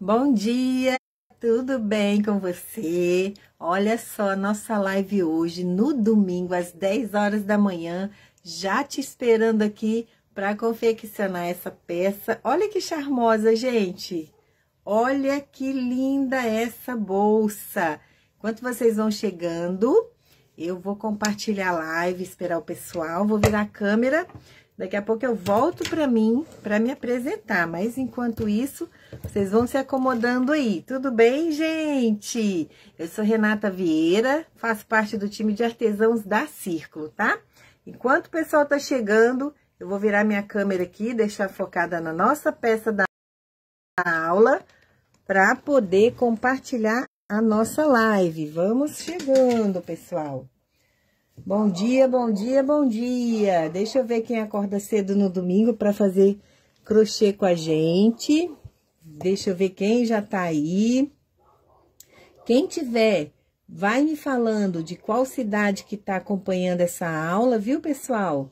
Bom dia, tudo bem com você? Olha só, nossa live hoje, no domingo, às 10 horas da manhã, já te esperando aqui para confeccionar essa peça. Olha que charmosa, gente! Olha que linda essa bolsa! Enquanto vocês vão chegando, eu vou compartilhar a live, esperar o pessoal, vou virar a câmera Daqui a pouco eu volto para mim, para me apresentar, mas enquanto isso, vocês vão se acomodando aí. Tudo bem, gente? Eu sou Renata Vieira, faço parte do time de artesãos da Círculo, tá? Enquanto o pessoal tá chegando, eu vou virar minha câmera aqui, deixar focada na nossa peça da aula, para poder compartilhar a nossa live. Vamos chegando, pessoal. Bom dia, bom dia, bom dia. Deixa eu ver quem acorda cedo no domingo para fazer crochê com a gente. Deixa eu ver quem já tá aí. Quem tiver, vai me falando de qual cidade que tá acompanhando essa aula, viu, pessoal?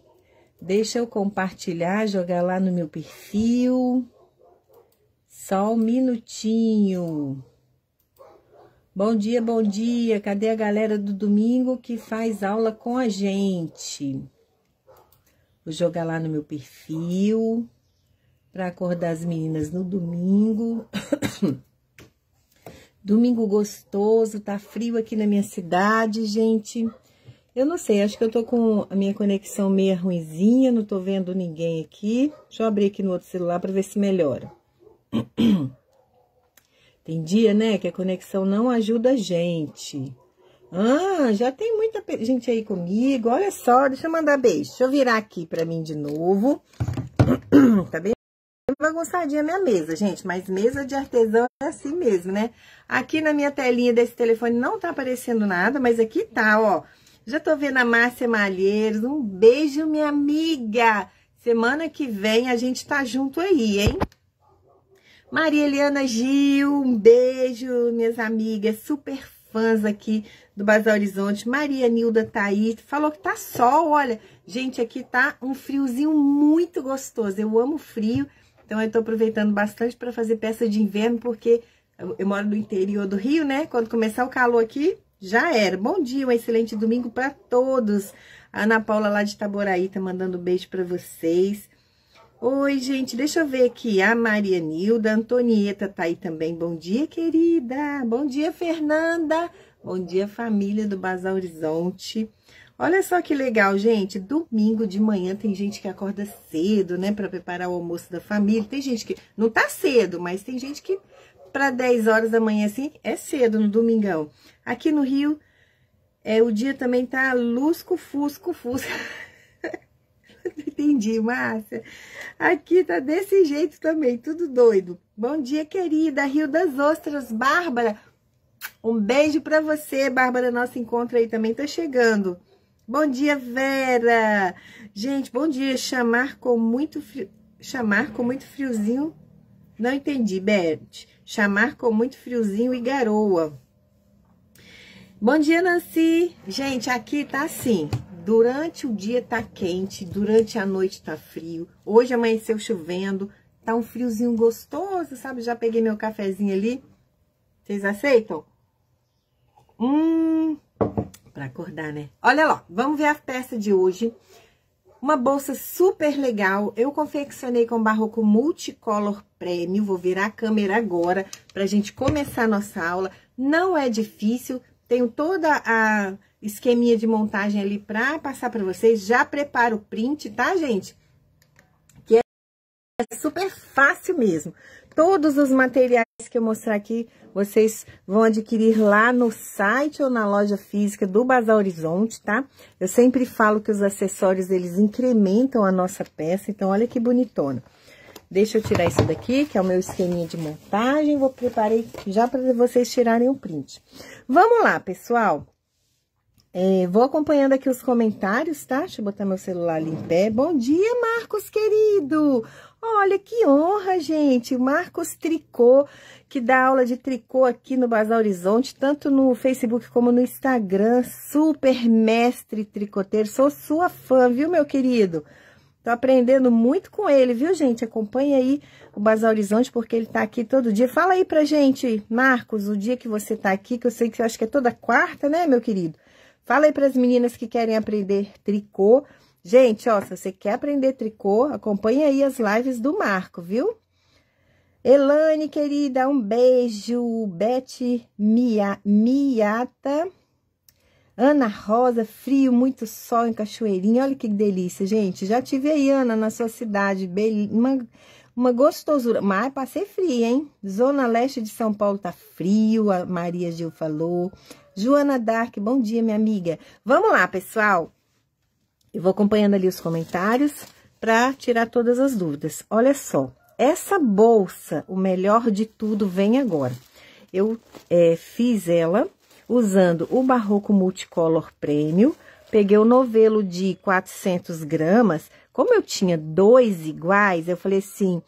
Deixa eu compartilhar, jogar lá no meu perfil. Só um minutinho. Bom dia, bom dia. Cadê a galera do domingo que faz aula com a gente? Vou jogar lá no meu perfil para acordar as meninas no domingo. domingo gostoso, tá frio aqui na minha cidade, gente. Eu não sei, acho que eu tô com a minha conexão meio ruimzinha, não tô vendo ninguém aqui. Deixa eu abrir aqui no outro celular para ver se melhora. Tem dia, né, que a conexão não ajuda a gente. Ah, já tem muita gente aí comigo. Olha só, deixa eu mandar beijo. Deixa eu virar aqui pra mim de novo. tá bem bagunçadinha a minha mesa, gente. Mas mesa de artesão é assim mesmo, né? Aqui na minha telinha desse telefone não tá aparecendo nada, mas aqui tá, ó. Já tô vendo a Márcia Malheiros. Um beijo, minha amiga. Semana que vem a gente tá junto aí, hein? Maria Eliana Gil, um beijo, minhas amigas, super fãs aqui do Basal Horizonte. Maria Nilda tá aí, falou que tá sol, olha. Gente, aqui tá um friozinho muito gostoso, eu amo frio, então eu tô aproveitando bastante para fazer peça de inverno, porque eu, eu moro no interior do Rio, né? Quando começar o calor aqui, já era. Bom dia, um excelente domingo para todos. A Ana Paula lá de Itaboraí tá mandando um beijo para vocês. Oi, gente, deixa eu ver aqui. A Maria Nilda, a Antonieta tá aí também. Bom dia, querida. Bom dia, Fernanda. Bom dia, família do Basal Horizonte. Olha só que legal, gente. Domingo de manhã tem gente que acorda cedo, né, para preparar o almoço da família. Tem gente que não tá cedo, mas tem gente que para 10 horas da manhã assim é cedo no domingão. Aqui no Rio, é o dia também tá lusco fusco fusco. Entendi, Márcia. Aqui tá desse jeito também, tudo doido. Bom dia, querida. Rio das Ostras, Bárbara. Um beijo para você, Bárbara. Nosso encontro aí também tá chegando. Bom dia, Vera. Gente, bom dia. Chamar com muito frio... Chamar com muito friozinho. Não entendi, Beth. Chamar com muito friozinho e garoa. Bom dia, Nancy. Gente, aqui tá assim. Durante o dia tá quente, durante a noite tá frio. Hoje amanheceu chovendo, tá um friozinho gostoso, sabe? Já peguei meu cafezinho ali. Vocês aceitam? Hum, para acordar, né? Olha lá, vamos ver a peça de hoje. Uma bolsa super legal. Eu confeccionei com barroco multicolor prêmio. Vou virar a câmera agora pra gente começar a nossa aula. Não é difícil, tenho toda a esqueminha de montagem ali pra passar pra vocês. Já preparo o print, tá, gente? Que é super fácil mesmo. Todos os materiais que eu mostrar aqui, vocês vão adquirir lá no site ou na loja física do Bazar Horizonte, tá? Eu sempre falo que os acessórios, eles incrementam a nossa peça, então olha que bonitona. Deixa eu tirar isso daqui, que é o meu esqueminha de montagem, vou preparar já para vocês tirarem o print. Vamos lá, pessoal. É, vou acompanhando aqui os comentários, tá? Deixa eu botar meu celular ali em pé. Bom dia, Marcos, querido! Olha, que honra, gente! Marcos Tricô, que dá aula de tricô aqui no Basal Horizonte, tanto no Facebook como no Instagram. Super mestre tricoteiro, sou sua fã, viu, meu querido? Tô aprendendo muito com ele, viu, gente? Acompanha aí o Basal Horizonte, porque ele tá aqui todo dia. Fala aí pra gente, Marcos, o dia que você tá aqui, que eu sei que eu acho que é toda quarta, né, meu querido? Fala aí pras meninas que querem aprender tricô. Gente, ó, se você quer aprender tricô, acompanha aí as lives do Marco, viu? Elane, querida, um beijo. Beth Mia, Miata. Ana Rosa, frio, muito sol em Cachoeirinha. Olha que delícia, gente. Já tive aí, Ana, na sua cidade. Uma, uma gostosura. Mas passei frio, hein? Zona Leste de São Paulo tá frio, a Maria Gil falou. Joana Dark, bom dia, minha amiga. Vamos lá, pessoal. Eu vou acompanhando ali os comentários para tirar todas as dúvidas. Olha só, essa bolsa, o melhor de tudo, vem agora. Eu é, fiz ela usando o Barroco Multicolor Premium. Peguei o novelo de 400 gramas. Como eu tinha dois iguais, eu falei assim,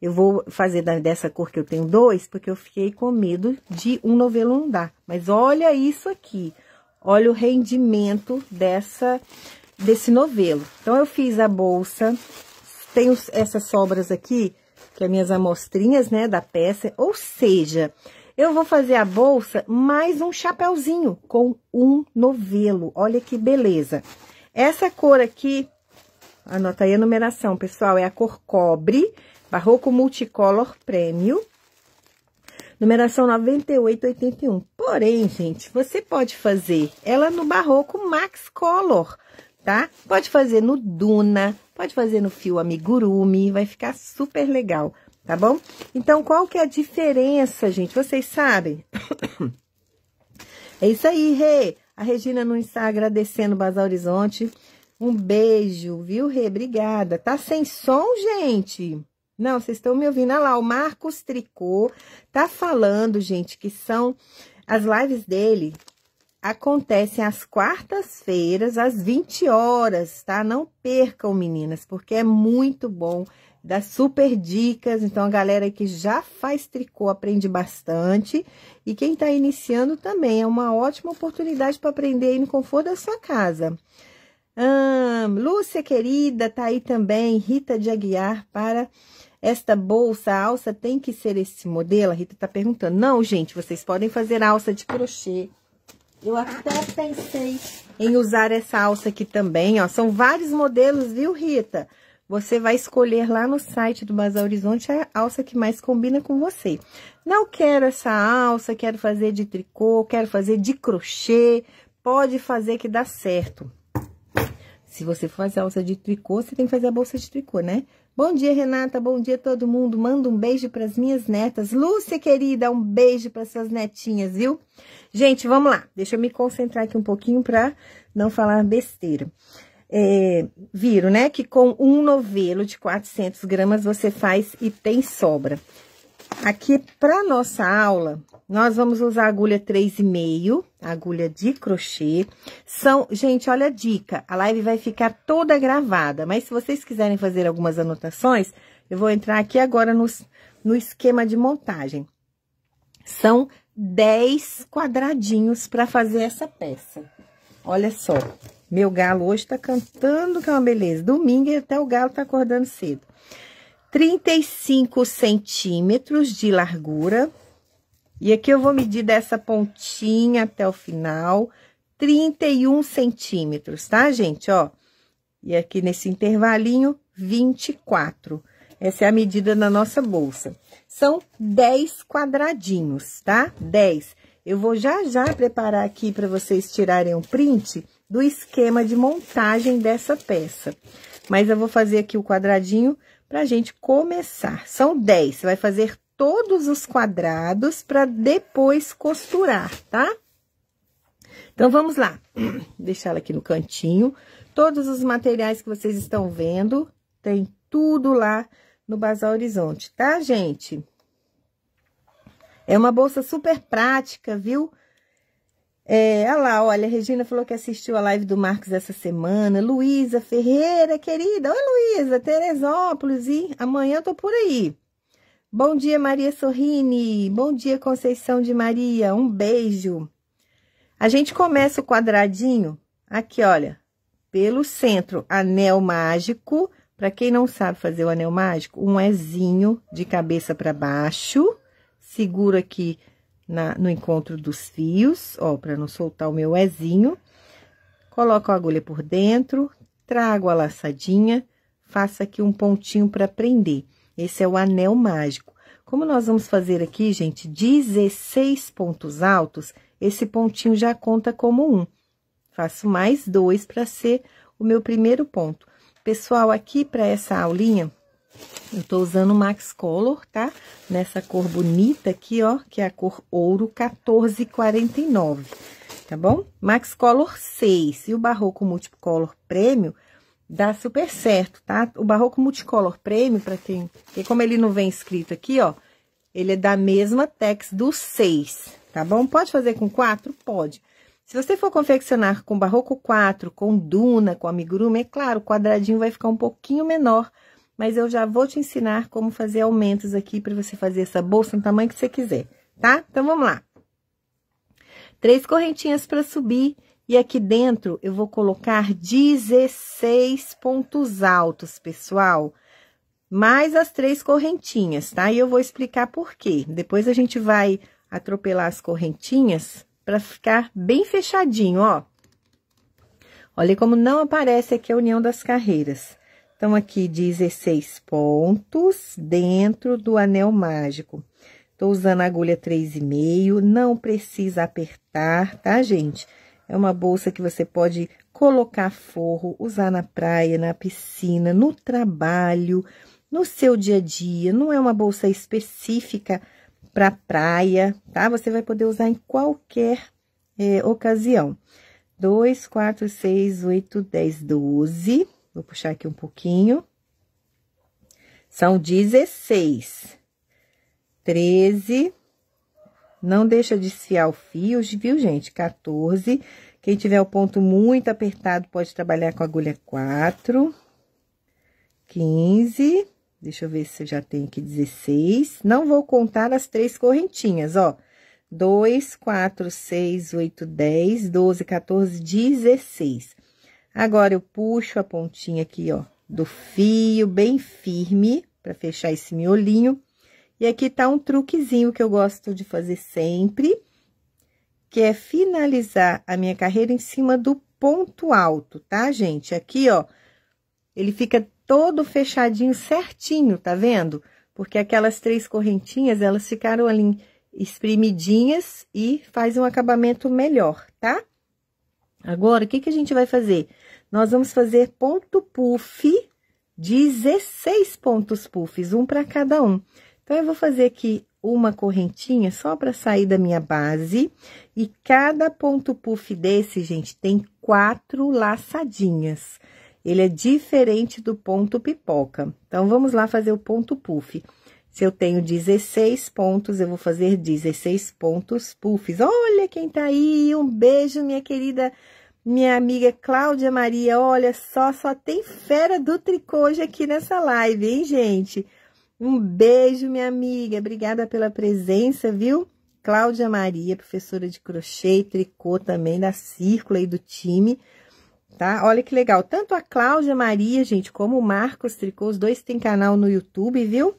eu vou fazer dessa cor que eu tenho dois, porque eu fiquei com medo de um novelo não dar. Mas olha isso aqui. Olha o rendimento dessa, desse novelo. Então, eu fiz a bolsa. Tenho essas sobras aqui, que é minhas amostrinhas, né, da peça. Ou seja, eu vou fazer a bolsa mais um chapéuzinho com um novelo. Olha que beleza. Essa cor aqui, anota aí a numeração, pessoal, é a cor cobre, Barroco Multicolor Prêmio. Numeração 9881. Porém, gente, você pode fazer ela no Barroco Max Color, tá? Pode fazer no Duna, pode fazer no fio Amigurumi, vai ficar super legal tá bom? Então, qual que é a diferença, gente? Vocês sabem? é isso aí, Rê. A Regina não está agradecendo Basal Horizonte. Um beijo, viu, Rê? Obrigada. Tá sem som, gente? Não, vocês estão me ouvindo. Olha lá, o Marcos Tricô tá falando, gente, que são as lives dele acontecem às quartas-feiras, às 20 horas, tá? Não percam, meninas, porque é muito bom dá super dicas. Então, a galera que já faz tricô aprende bastante. E quem está iniciando também é uma ótima oportunidade para aprender aí no conforto da sua casa. Hum, Lúcia querida, tá aí também. Rita de Aguiar para esta bolsa, a alça tem que ser esse modelo? A Rita tá perguntando. Não, gente, vocês podem fazer alça de crochê. Eu até pensei em usar essa alça aqui também, ó. São vários modelos, viu, Rita? Você vai escolher lá no site do Bazar Horizonte a alça que mais combina com você. Não quero essa alça, quero fazer de tricô, quero fazer de crochê. Pode fazer que dá certo. Se você for fazer alça de tricô, você tem que fazer a bolsa de tricô, né? Bom dia, Renata. Bom dia, todo mundo. Manda um beijo para as minhas netas. Lúcia, querida, um beijo para suas netinhas, viu? Gente, vamos lá. Deixa eu me concentrar aqui um pouquinho para não falar besteira é, viram, né? Que com um novelo de 400 gramas você faz e tem sobra. Aqui, para nossa aula, nós vamos usar agulha 3,5, agulha de crochê. São, gente, olha a dica, a live vai ficar toda gravada, mas se vocês quiserem fazer algumas anotações, eu vou entrar aqui agora no, no esquema de montagem. São 10 quadradinhos para fazer essa peça. Olha só, meu galo hoje tá cantando, que é uma beleza. Domingo até o galo tá acordando cedo. 35 centímetros de largura. E aqui eu vou medir dessa pontinha até o final, 31 centímetros, tá, gente? Ó, e aqui nesse intervalinho, 24. Essa é a medida da nossa bolsa. São 10 quadradinhos, tá? 10. Eu vou já já preparar aqui para vocês tirarem um print do esquema de montagem dessa peça. Mas eu vou fazer aqui o quadradinho para a gente começar. São 10, você vai fazer todos os quadrados para depois costurar, tá? Então, vamos lá. Deixar ela aqui no cantinho. Todos os materiais que vocês estão vendo, tem tudo lá no Basal Horizonte, tá, gente? É uma bolsa super prática, viu? É, olha lá, olha, a Regina falou que assistiu a live do Marcos essa semana. Luísa Ferreira, querida. Oi, Luísa, Teresópolis. E amanhã eu tô por aí. Bom dia, Maria Sorrini. Bom dia, Conceição de Maria. Um beijo. A gente começa o quadradinho aqui, olha, pelo centro, anel mágico, Para quem não sabe fazer o anel mágico, um Ezinho de cabeça para baixo, seguro aqui na, no encontro dos fios, ó, para não soltar o meu Ezinho. Coloco a agulha por dentro, trago a laçadinha, faço aqui um pontinho para prender. Esse é o anel mágico. Como nós vamos fazer aqui, gente, 16 pontos altos, esse pontinho já conta como um. Faço mais dois para ser o meu primeiro ponto. Pessoal, aqui para essa aulinha, eu tô usando o Max Color, tá? Nessa cor bonita aqui, ó, que é a cor ouro 1449, tá bom? Max Color 6 e o Barroco Multicolor Prêmio dá super certo, tá? O Barroco Multicolor Prêmio, para quem... Porque como ele não vem escrito aqui, ó, ele é da mesma tex do 6, tá bom? Pode fazer com 4? Pode. Se você for confeccionar com barroco 4, com duna, com amigurumi, é claro, o quadradinho vai ficar um pouquinho menor, mas eu já vou te ensinar como fazer aumentos aqui para você fazer essa bolsa no tamanho que você quiser, tá? Então, vamos lá. Três correntinhas para subir e aqui dentro eu vou colocar 16 pontos altos, pessoal. Mais as três correntinhas, tá? E eu vou explicar por quê. Depois a gente vai atropelar as correntinhas para ficar bem fechadinho, ó. Olha como não aparece aqui a união das carreiras. Então, aqui 16 pontos dentro do anel mágico. Tô usando a agulha 3,5, não precisa apertar, tá, gente? É uma bolsa que você pode colocar forro, usar na praia, na piscina, no trabalho, no seu dia a dia. Não é uma bolsa específica para praia, tá? Você vai poder usar em qualquer é, ocasião. 2, 4, 6, 8, 10, 12. Vou puxar aqui um pouquinho. São 16. 13. Não deixa desfiar o fio, viu, gente? 14. Quem tiver o ponto muito apertado pode trabalhar com agulha 4. 15. Deixa eu ver se eu já tenho aqui 16. Não vou contar as três correntinhas, ó. 2, 4, 6, 8, 10, 12, 14, 16. Agora, eu puxo a pontinha aqui, ó, do fio bem firme, para fechar esse miolinho. E aqui tá um truquezinho que eu gosto de fazer sempre, que é finalizar a minha carreira em cima do ponto alto, tá, gente? Aqui, ó, ele fica todo fechadinho certinho, tá vendo? Porque aquelas três correntinhas, elas ficaram ali espremidinhas e faz um acabamento melhor, tá? Agora, o que que a gente vai fazer? Nós vamos fazer ponto puff, 16 pontos puffs, um para cada um. Então, eu vou fazer aqui uma correntinha só para sair da minha base. E cada ponto puff desse, gente, tem quatro laçadinhas. Ele é diferente do ponto pipoca. Então, vamos lá fazer o ponto puff. Se eu tenho 16 pontos, eu vou fazer 16 pontos puffs. Olha quem tá aí! Um beijo, minha querida, minha amiga Cláudia Maria. Olha só, só tem fera do tricô hoje aqui nessa live, hein, gente? Um beijo, minha amiga. Obrigada pela presença, viu? Cláudia Maria, professora de crochê e tricô também da Círculo aí do time tá? Olha que legal. Tanto a Cláudia Maria, gente, como o Marcos Tricô, os dois têm canal no YouTube, viu?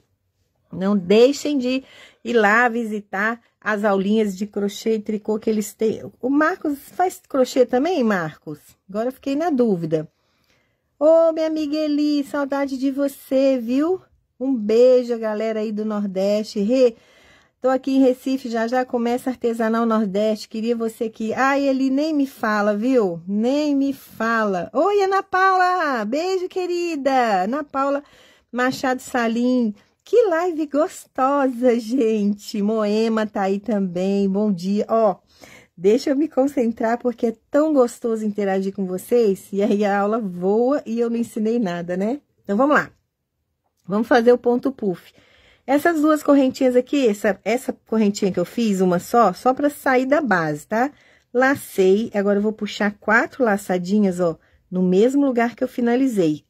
Não deixem de ir lá visitar as aulinhas de crochê e tricô que eles têm. O Marcos faz crochê também, Marcos? Agora fiquei na dúvida. Ô, oh, minha amiga Eli, saudade de você, viu? Um beijo, galera aí do Nordeste. Rê, Tô aqui em Recife, já já começa Artesanal Nordeste. Queria você aqui. Ai, ele nem me fala, viu? Nem me fala. Oi, Ana Paula! Beijo, querida! Ana Paula Machado Salim. Que live gostosa, gente! Moema tá aí também. Bom dia. Ó, deixa eu me concentrar porque é tão gostoso interagir com vocês. E aí a aula voa e eu não ensinei nada, né? Então vamos lá. Vamos fazer o ponto puff. Essas duas correntinhas aqui, essa, essa correntinha que eu fiz, uma só, só para sair da base, tá? Lacei, agora eu vou puxar quatro laçadinhas, ó, no mesmo lugar que eu finalizei.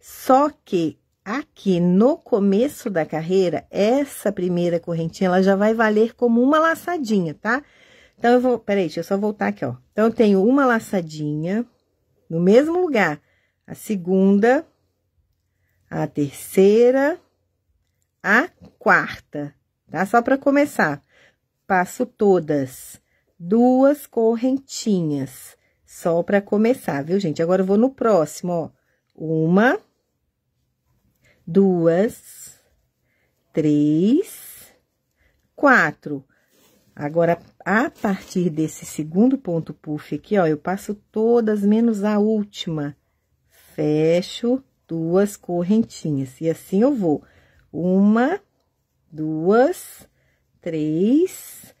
Só que aqui no começo da carreira, essa primeira correntinha, ela já vai valer como uma laçadinha, tá? Então, eu vou, peraí, deixa eu só voltar aqui, ó. Então, eu tenho uma laçadinha no mesmo lugar. A segunda, a terceira, a quarta, tá? Só para começar. Passo todas, duas correntinhas, só para começar, viu, gente? Agora eu vou no próximo, ó. Uma, duas, três, quatro. Agora, a partir desse segundo ponto puff aqui, ó, eu passo todas menos a última. Fecho duas correntinhas. E assim eu vou. Uma, duas, três,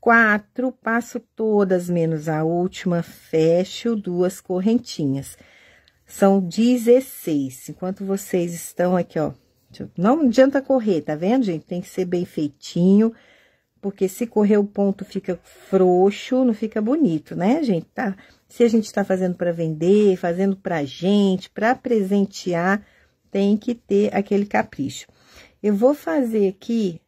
quatro. Passo todas menos a última, fecho duas correntinhas. São 16. Enquanto vocês estão aqui, ó. Não adianta correr, tá vendo, gente? Tem que ser bem feitinho porque se correr o ponto fica frouxo, não fica bonito, né, gente? Tá? Se a gente está fazendo para vender, fazendo para gente, para presentear, tem que ter aquele capricho. Eu vou fazer aqui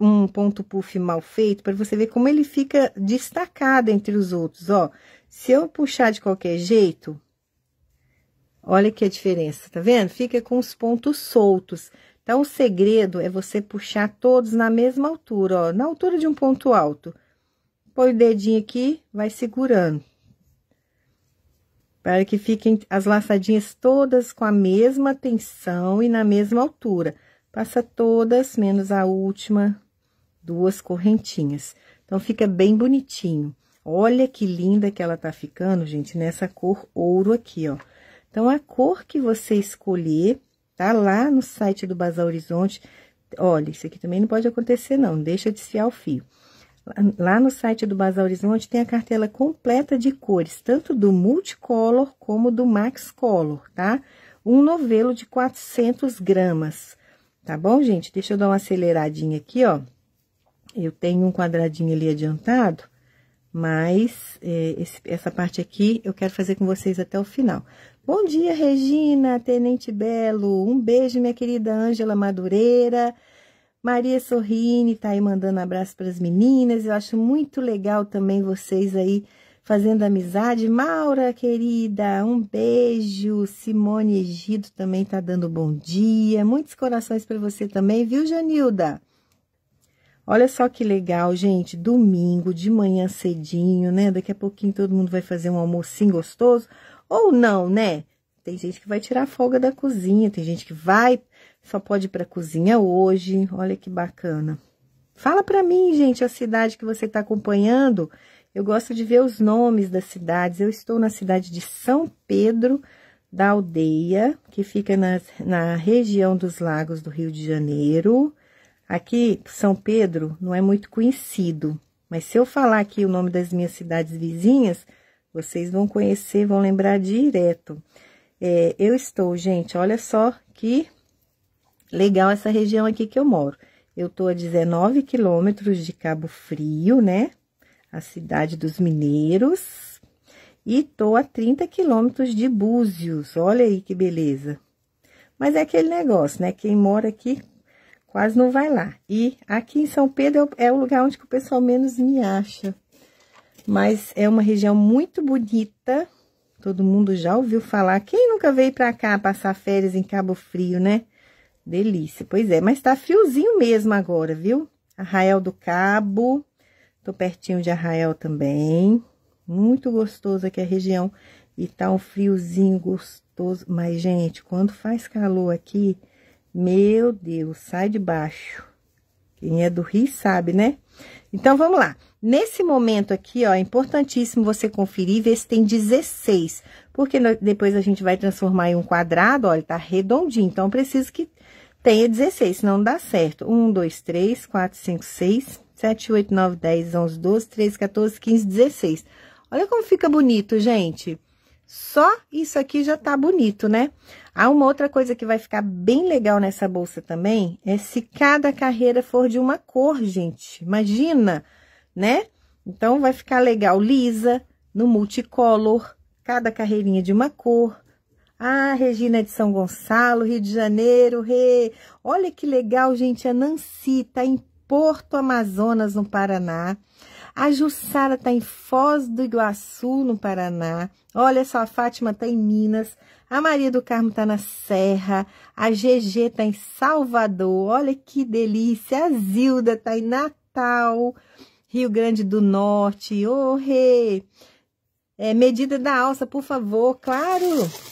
um ponto puff mal feito para você ver como ele fica destacado entre os outros, ó. Se eu puxar de qualquer jeito, olha que a diferença, tá vendo? Fica com os pontos soltos. Então, o segredo é você puxar todos na mesma altura, ó, na altura de um ponto alto. Põe o dedinho aqui, vai segurando. Para que fiquem as laçadinhas todas com a mesma tensão e na mesma altura. Passa todas, menos a última, duas correntinhas. Então, fica bem bonitinho. Olha que linda que ela tá ficando, gente, nessa cor ouro aqui, ó. Então, a cor que você escolher, tá? Lá no site do Bazar Horizonte. Olha, isso aqui também não pode acontecer, não. Deixa desfiar o fio. Lá no site do Bazar Horizonte tem a cartela completa de cores, tanto do Multicolor como do Max Color, tá? Um novelo de 400 gramas, tá bom, gente? Deixa eu dar uma aceleradinha aqui, ó. Eu tenho um quadradinho ali adiantado, mas é, esse, essa parte aqui eu quero fazer com vocês até o final. Bom dia, Regina, Tenente Belo. Um beijo, minha querida Ângela Madureira. Maria Sorrini tá aí mandando abraço para as meninas. Eu acho muito legal também vocês aí fazendo amizade. Maura, querida, um beijo. Simone Egido também tá dando bom dia. Muitos corações para você também, viu, Janilda? Olha só que legal, gente. Domingo, de manhã cedinho, né? Daqui a pouquinho todo mundo vai fazer um almocinho gostoso. Ou não, né? Tem gente que vai tirar folga da cozinha, tem gente que vai, só pode ir pra cozinha hoje. Olha que bacana. Fala pra mim, gente, a cidade que você está acompanhando. Eu gosto de ver os nomes das cidades. Eu estou na cidade de São Pedro da Aldeia, que fica na, na região dos Lagos do Rio de Janeiro. Aqui, São Pedro, não é muito conhecido, mas se eu falar aqui o nome das minhas cidades vizinhas, vocês vão conhecer, vão lembrar direto. É, eu estou, gente, olha só que legal essa região aqui que eu moro. Eu tô a 19 quilômetros de Cabo Frio, né? A cidade dos mineiros. E tô a 30 quilômetros de Búzios. Olha aí que beleza. Mas é aquele negócio, né? Quem mora aqui quase não vai lá. E aqui em São Pedro é o lugar onde o pessoal menos me acha. Mas é uma região muito bonita. Todo mundo já ouviu falar. Quem nunca veio pra cá passar férias em Cabo Frio, né? Delícia. Pois é, mas tá friozinho mesmo agora, viu? Arraial do Cabo. Tô pertinho de Arraial também. Muito gostoso aqui a região. E tá um friozinho gostoso. Mas, gente, quando faz calor aqui, meu Deus, sai de baixo. Quem é do Rio sabe, né? Então, vamos lá. Nesse momento aqui, ó, é importantíssimo você conferir, ver se tem 16, porque depois a gente vai transformar em um quadrado, olha, tá redondinho, então preciso que tenha 16, senão não dá certo. 1, 2, 3, 4, 5, 6, 7, 8, 9, 10, 11, 12, 13, 14, 15, 16. Olha como fica bonito, gente. Só isso aqui já tá bonito, né? Há uma outra coisa que vai ficar bem legal nessa bolsa também, é se cada carreira for de uma cor, gente. Imagina! né? Então, vai ficar legal lisa, no multicolor, cada carreirinha de uma cor. Ah, Regina é de São Gonçalo, Rio de Janeiro, Rê. Olha que legal, gente, a Nancy tá em Porto Amazonas, no Paraná. A Jussara tá em Foz do Iguaçu, no Paraná. Olha só, a Fátima tá em Minas. A Maria do Carmo tá na Serra. A GG tá em Salvador. Olha que delícia. A Zilda tá em Natal, Rio Grande do Norte. Ô, oh! É, medida da alça, por favor. Claro,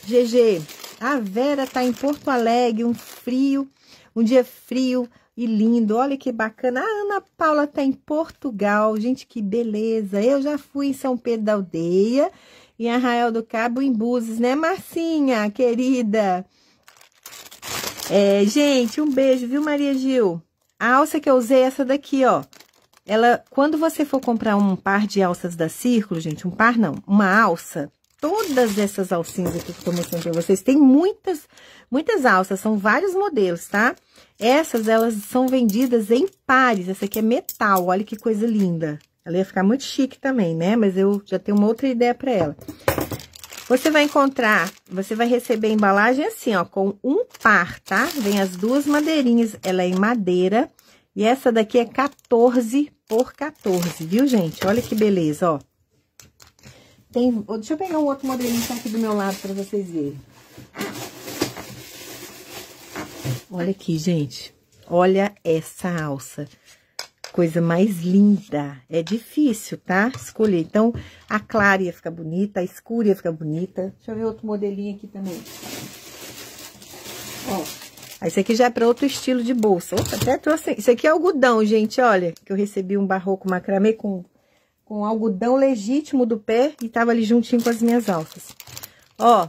GG. A Vera tá em Porto Alegre, um frio, um dia frio e lindo. Olha que bacana. A Ana Paula tá em Portugal. Gente, que beleza. Eu já fui em São Pedro da Aldeia em Arraial do Cabo, em Búzios, né, Marcinha, querida? É, gente, um beijo, viu, Maria Gil? A alça que eu usei é essa daqui, ó. Ela, quando você for comprar um par de alças da Círculo, gente, um par não, uma alça, todas essas alcinhas aqui que eu tô mostrando pra vocês, tem muitas, muitas alças, são vários modelos, tá? Essas, elas são vendidas em pares, essa aqui é metal, olha que coisa linda. Ela ia ficar muito chique também, né? Mas eu já tenho uma outra ideia para ela. Você vai encontrar, você vai receber a embalagem assim, ó, com um par, tá? Vem as duas madeirinhas, ela é em madeira. E essa daqui é 14 por 14, viu, gente? Olha que beleza, ó. Tem, deixa eu pegar um outro modelinho que tá aqui do meu lado para vocês verem. Olha aqui, gente. Olha essa alça coisa mais linda. É difícil, tá? Escolher. Então, a clara ia ficar bonita, a escura ia ficar bonita. Deixa eu ver outro modelinho aqui também. Ó, esse aqui já é para outro estilo de bolsa. Opa, até trouxe... Isso aqui é algodão, gente, olha. Que eu recebi um barroco macramê com, com algodão legítimo do pé e tava ali juntinho com as minhas alças. Ó,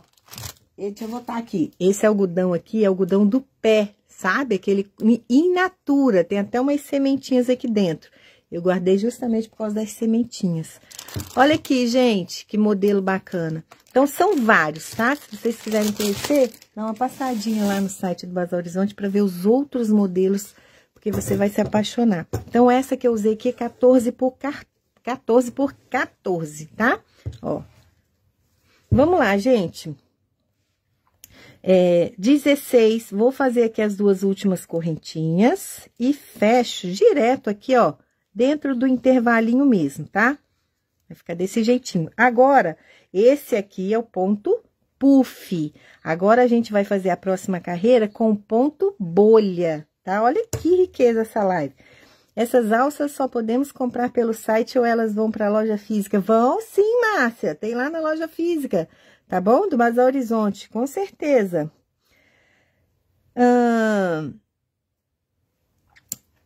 deixa eu botar aqui. Esse algodão aqui é algodão do pé, sabe? Aquele in natura, tem até umas sementinhas aqui dentro. Eu guardei justamente por causa das sementinhas. Olha aqui, gente, que modelo bacana. Então, são vários, tá? Se vocês quiserem conhecer, dá uma passadinha lá no site do Bazar Horizonte para ver os outros modelos, porque você vai se apaixonar. Então, essa que eu usei aqui é 14 por 14 por 14, tá? Ó. Vamos lá, gente. É, 16, vou fazer aqui as duas últimas correntinhas e fecho direto aqui, ó, dentro do intervalinho mesmo, tá? Vai ficar desse jeitinho. Agora, esse aqui é o ponto puff. Agora, a gente vai fazer a próxima carreira com ponto bolha, tá? Olha que riqueza essa live. Essas alças só podemos comprar pelo site ou elas vão para a loja física? Vão sim, Márcia, tem lá na loja física tá bom? Do Bazar Horizonte, com certeza.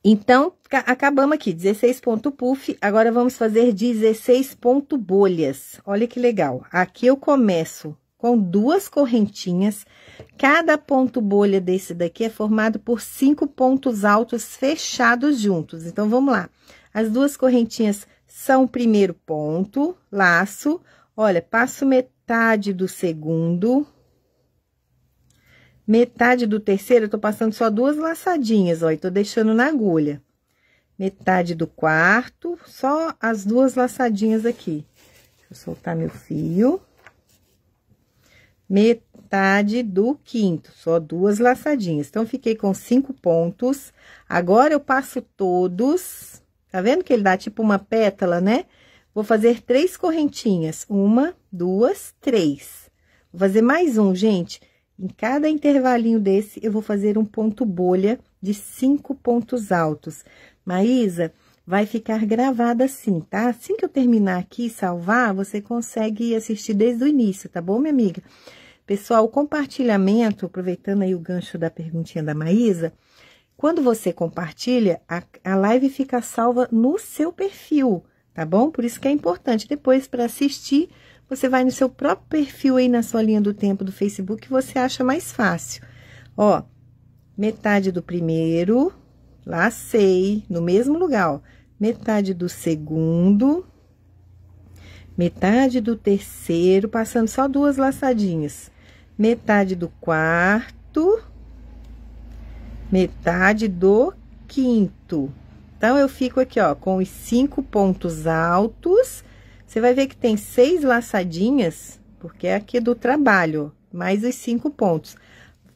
então, acabamos aqui, 16 ponto puff, agora vamos fazer 16 ponto bolhas. Olha que legal. Aqui eu começo com duas correntinhas. Cada ponto bolha desse daqui é formado por cinco pontos altos fechados juntos. Então, vamos lá. As duas correntinhas são o primeiro ponto, laço. Olha, passo metade do segundo, metade do terceiro, eu tô passando só duas laçadinhas, ó, e tô deixando na agulha. Metade do quarto, só as duas laçadinhas aqui. Deixa eu soltar meu fio. Metade do quinto, só duas laçadinhas. Então, fiquei com cinco pontos. Agora, eu passo todos, tá vendo que ele dá tipo uma pétala, né? Vou fazer três correntinhas. Uma, duas, três. Vou fazer mais um, gente. Em cada intervalinho desse, eu vou fazer um ponto bolha de cinco pontos altos. Maísa, vai ficar gravada assim, tá? Assim que eu terminar aqui e salvar, você consegue assistir desde o início, tá bom, minha amiga? Pessoal, o compartilhamento, aproveitando aí o gancho da perguntinha da Maísa, quando você compartilha, a, a live fica salva no seu perfil tá bom? Por isso que é importante. Depois, para assistir, você vai no seu próprio perfil aí na sua linha do tempo do Facebook, você acha mais fácil. Ó, metade do primeiro, lacei, no mesmo lugar, ó. Metade do segundo, metade do terceiro, passando só duas laçadinhas. Metade do quarto, metade do quinto. Então, eu fico aqui, ó, com os cinco pontos altos. Você vai ver que tem seis laçadinhas, porque é aqui do trabalho, mais os cinco pontos.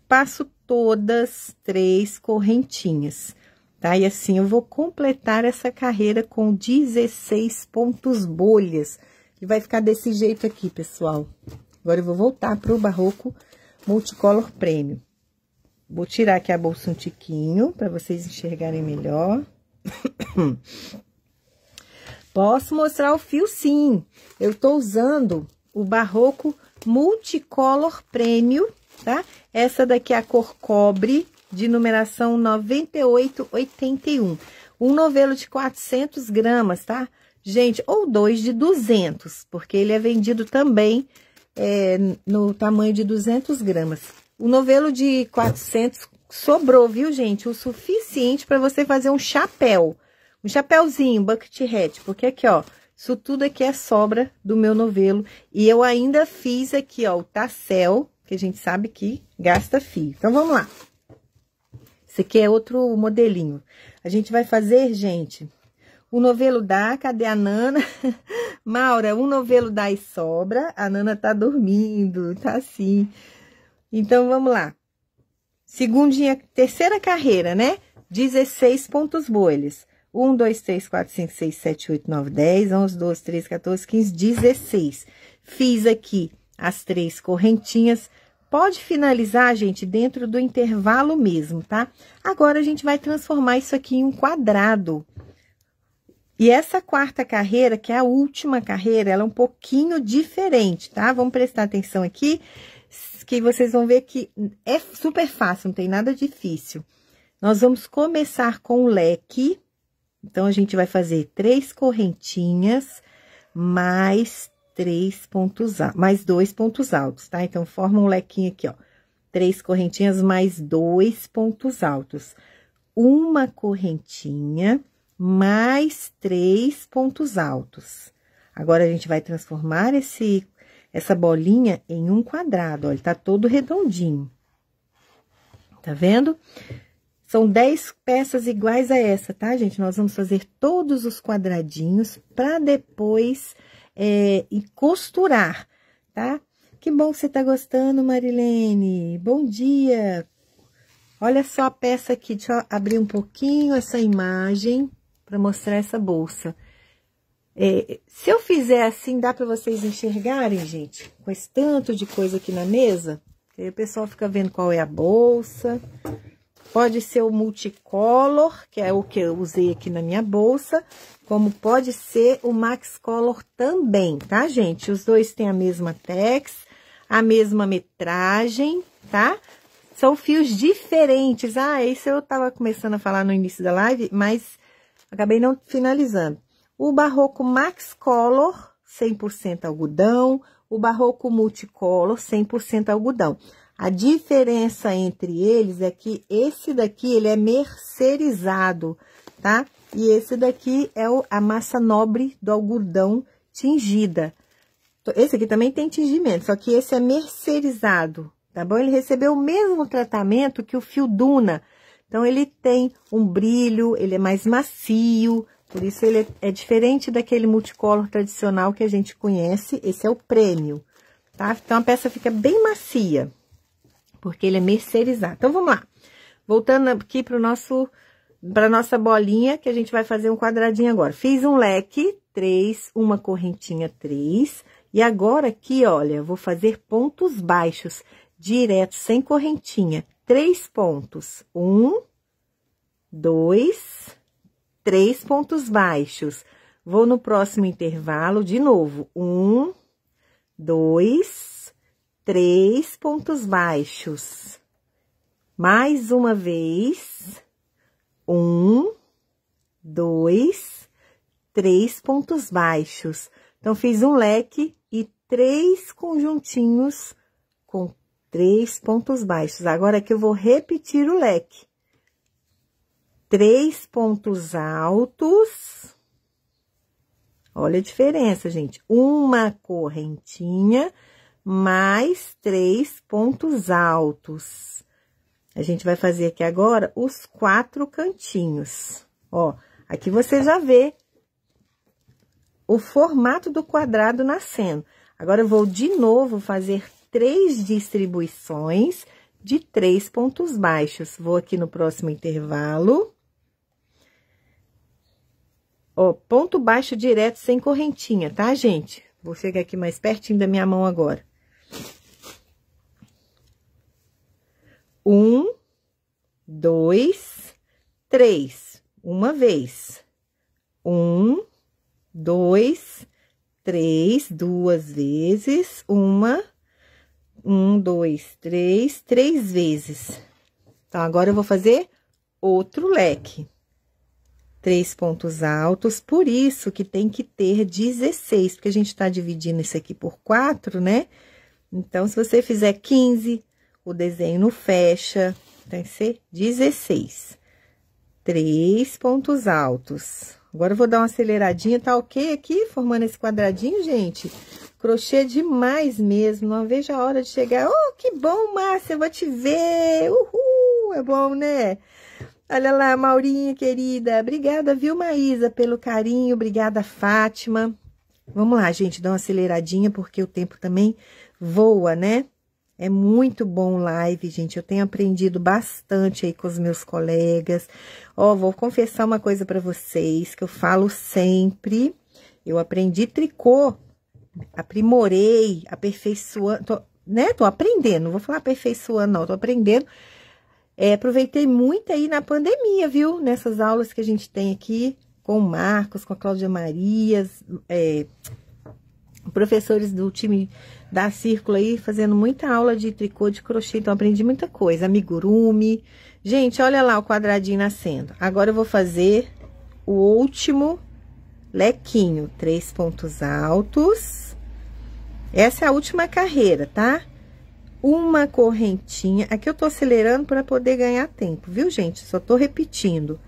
Passo todas três correntinhas, tá? E assim, eu vou completar essa carreira com 16 pontos bolhas. E vai ficar desse jeito aqui, pessoal. Agora, eu vou voltar pro barroco Multicolor Prêmio. Vou tirar aqui a bolsa um tiquinho, para vocês enxergarem melhor. Posso mostrar o fio, sim. Eu tô usando o Barroco Multicolor Prêmio, tá? Essa daqui é a cor cobre, de numeração 9881. Um novelo de 400 gramas, tá? Gente, ou dois de 200, porque ele é vendido também é, no tamanho de 200 gramas. O novelo de 400 sobrou, viu, gente? O suficiente para você fazer um chapéu. Um chapéuzinho, bucket hat, porque aqui, ó, isso tudo aqui é sobra do meu novelo. E eu ainda fiz aqui, ó, o tassel, que a gente sabe que gasta fio. Então, vamos lá. Esse aqui é outro modelinho. A gente vai fazer, gente, o novelo dá, cadê a Nana? Maura, um novelo dá e sobra. A Nana tá dormindo, tá assim. Então, vamos lá. Segundinha, terceira carreira, né? 16 pontos bolhas. 1, 2, 3, 4, 5, 6, 7, 8, 9, 10, 11, 12, 13, 14, 15, 16. Fiz aqui as três correntinhas. Pode finalizar, gente, dentro do intervalo mesmo, tá? Agora, a gente vai transformar isso aqui em um quadrado. E essa quarta carreira, que é a última carreira, ela é um pouquinho diferente, tá? Vamos prestar atenção aqui, que vocês vão ver que é super fácil, não tem nada difícil. Nós vamos começar com o leque, então, a gente vai fazer três correntinhas, mais três pontos, mais dois pontos altos, tá? Então, forma um lequinho aqui, ó. Três correntinhas mais dois pontos altos. Uma correntinha mais três pontos altos. Agora, a gente vai transformar esse, essa bolinha em um quadrado, ó. Ele tá todo redondinho. Tá vendo? São 10 peças iguais a essa, tá, gente? Nós vamos fazer todos os quadradinhos para depois é, costurar, tá? Que bom que você tá gostando, Marilene. Bom dia. Olha só a peça aqui, deixa eu abrir um pouquinho essa imagem para mostrar essa bolsa. É, se eu fizer assim, dá para vocês enxergarem, gente? Com esse tanto de coisa aqui na mesa. Aí o pessoal fica vendo qual é a bolsa. Pode ser o multicolor, que é o que eu usei aqui na minha bolsa, como pode ser o Max Color também, tá, gente? Os dois têm a mesma tex, a mesma metragem, tá? São fios diferentes. Ah, isso eu tava começando a falar no início da live, mas acabei não finalizando. O Barroco Max Color, 100% algodão. O Barroco Multicolor, 100% algodão. A diferença entre eles é que esse daqui, ele é mercerizado, tá? E esse daqui é a massa nobre do algodão tingida. Esse aqui também tem tingimento, só que esse é mercerizado, tá bom? Ele recebeu o mesmo tratamento que o fio Duna. Então, ele tem um brilho, ele é mais macio, por isso ele é, diferente daquele multicolor tradicional que a gente conhece. Esse é o prêmio, tá? Então, a peça fica bem macia porque ele é mercerizado. Então, vamos lá. Voltando aqui para o nosso, para nossa bolinha, que a gente vai fazer um quadradinho agora. Fiz um leque, três, uma correntinha, três. E agora aqui, olha, vou fazer pontos baixos, direto, sem correntinha. Três pontos. Um, dois, três pontos baixos. Vou no próximo intervalo, de novo. Um, dois, três pontos baixos. Mais uma vez, um, dois, três pontos baixos. Então, fiz um leque e três conjuntinhos três pontos baixos. Agora que eu vou repetir o leque. Três pontos altos. Olha a diferença, gente. Uma correntinha mais três pontos altos. A gente vai fazer aqui agora os quatro cantinhos. Ó, aqui você já vê o formato do quadrado nascendo. Agora, eu vou de novo fazer três distribuições de três pontos baixos. Vou aqui no próximo intervalo. Ó, ponto baixo direto sem correntinha, tá, gente? Vou chegar aqui mais pertinho da minha mão agora. Um, dois, três. Uma vez. Um, dois, três, duas vezes. Uma, um, dois, três, três vezes. Então, agora eu vou fazer outro leque. Três pontos altos, por isso que tem que ter 16, porque a gente tá dividindo isso aqui por quatro, né? Então, se você fizer 15, o desenho não fecha, tem que ser 16. Três pontos altos. Agora, eu vou dar uma aceleradinha, tá ok aqui, formando esse quadradinho, gente? Crochê demais mesmo, não vejo a hora de chegar. Oh, que bom, Márcia, vou te ver! Uhul, é bom, né? Olha lá, Maurinha, querida. Obrigada, viu, Maísa, pelo carinho. Obrigada, Fátima. Vamos lá, gente, dar uma aceleradinha, porque o tempo também voa, né? É muito bom live, gente. Eu tenho aprendido bastante aí com os meus colegas. Ó, vou confessar uma coisa para vocês que eu falo sempre. Eu aprendi tricô, aprimorei, aperfeiçoando, tô, né? Tô aprendendo, não vou falar aperfeiçoando, não, tô aprendendo. É, aproveitei muito aí na pandemia, viu? Nessas aulas que a gente tem aqui com o Marcos, com a Cláudia Marias, é, professores do time da Círculo aí, fazendo muita aula de tricô, de crochê, então aprendi muita coisa, amigurumi. Gente, olha lá o quadradinho nascendo. Agora eu vou fazer o último lequinho, três pontos altos. Essa é a última carreira, tá? Uma correntinha, aqui eu tô acelerando para poder ganhar tempo, viu, gente? Só tô repetindo.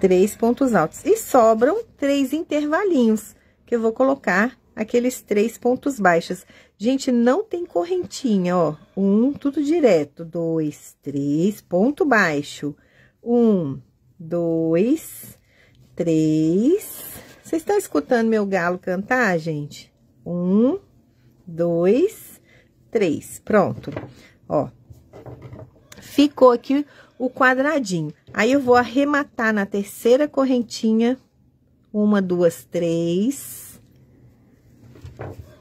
Três pontos altos. E sobram três intervalinhos que eu vou colocar aqueles três pontos baixos. Gente, não tem correntinha, ó. Um, tudo direto. Dois, três, ponto baixo. Um, dois, três. Vocês estão escutando meu galo cantar, gente? Um, dois, três. Pronto. Ó. Ficou aqui o quadradinho. Aí, eu vou arrematar na terceira correntinha uma, duas, três.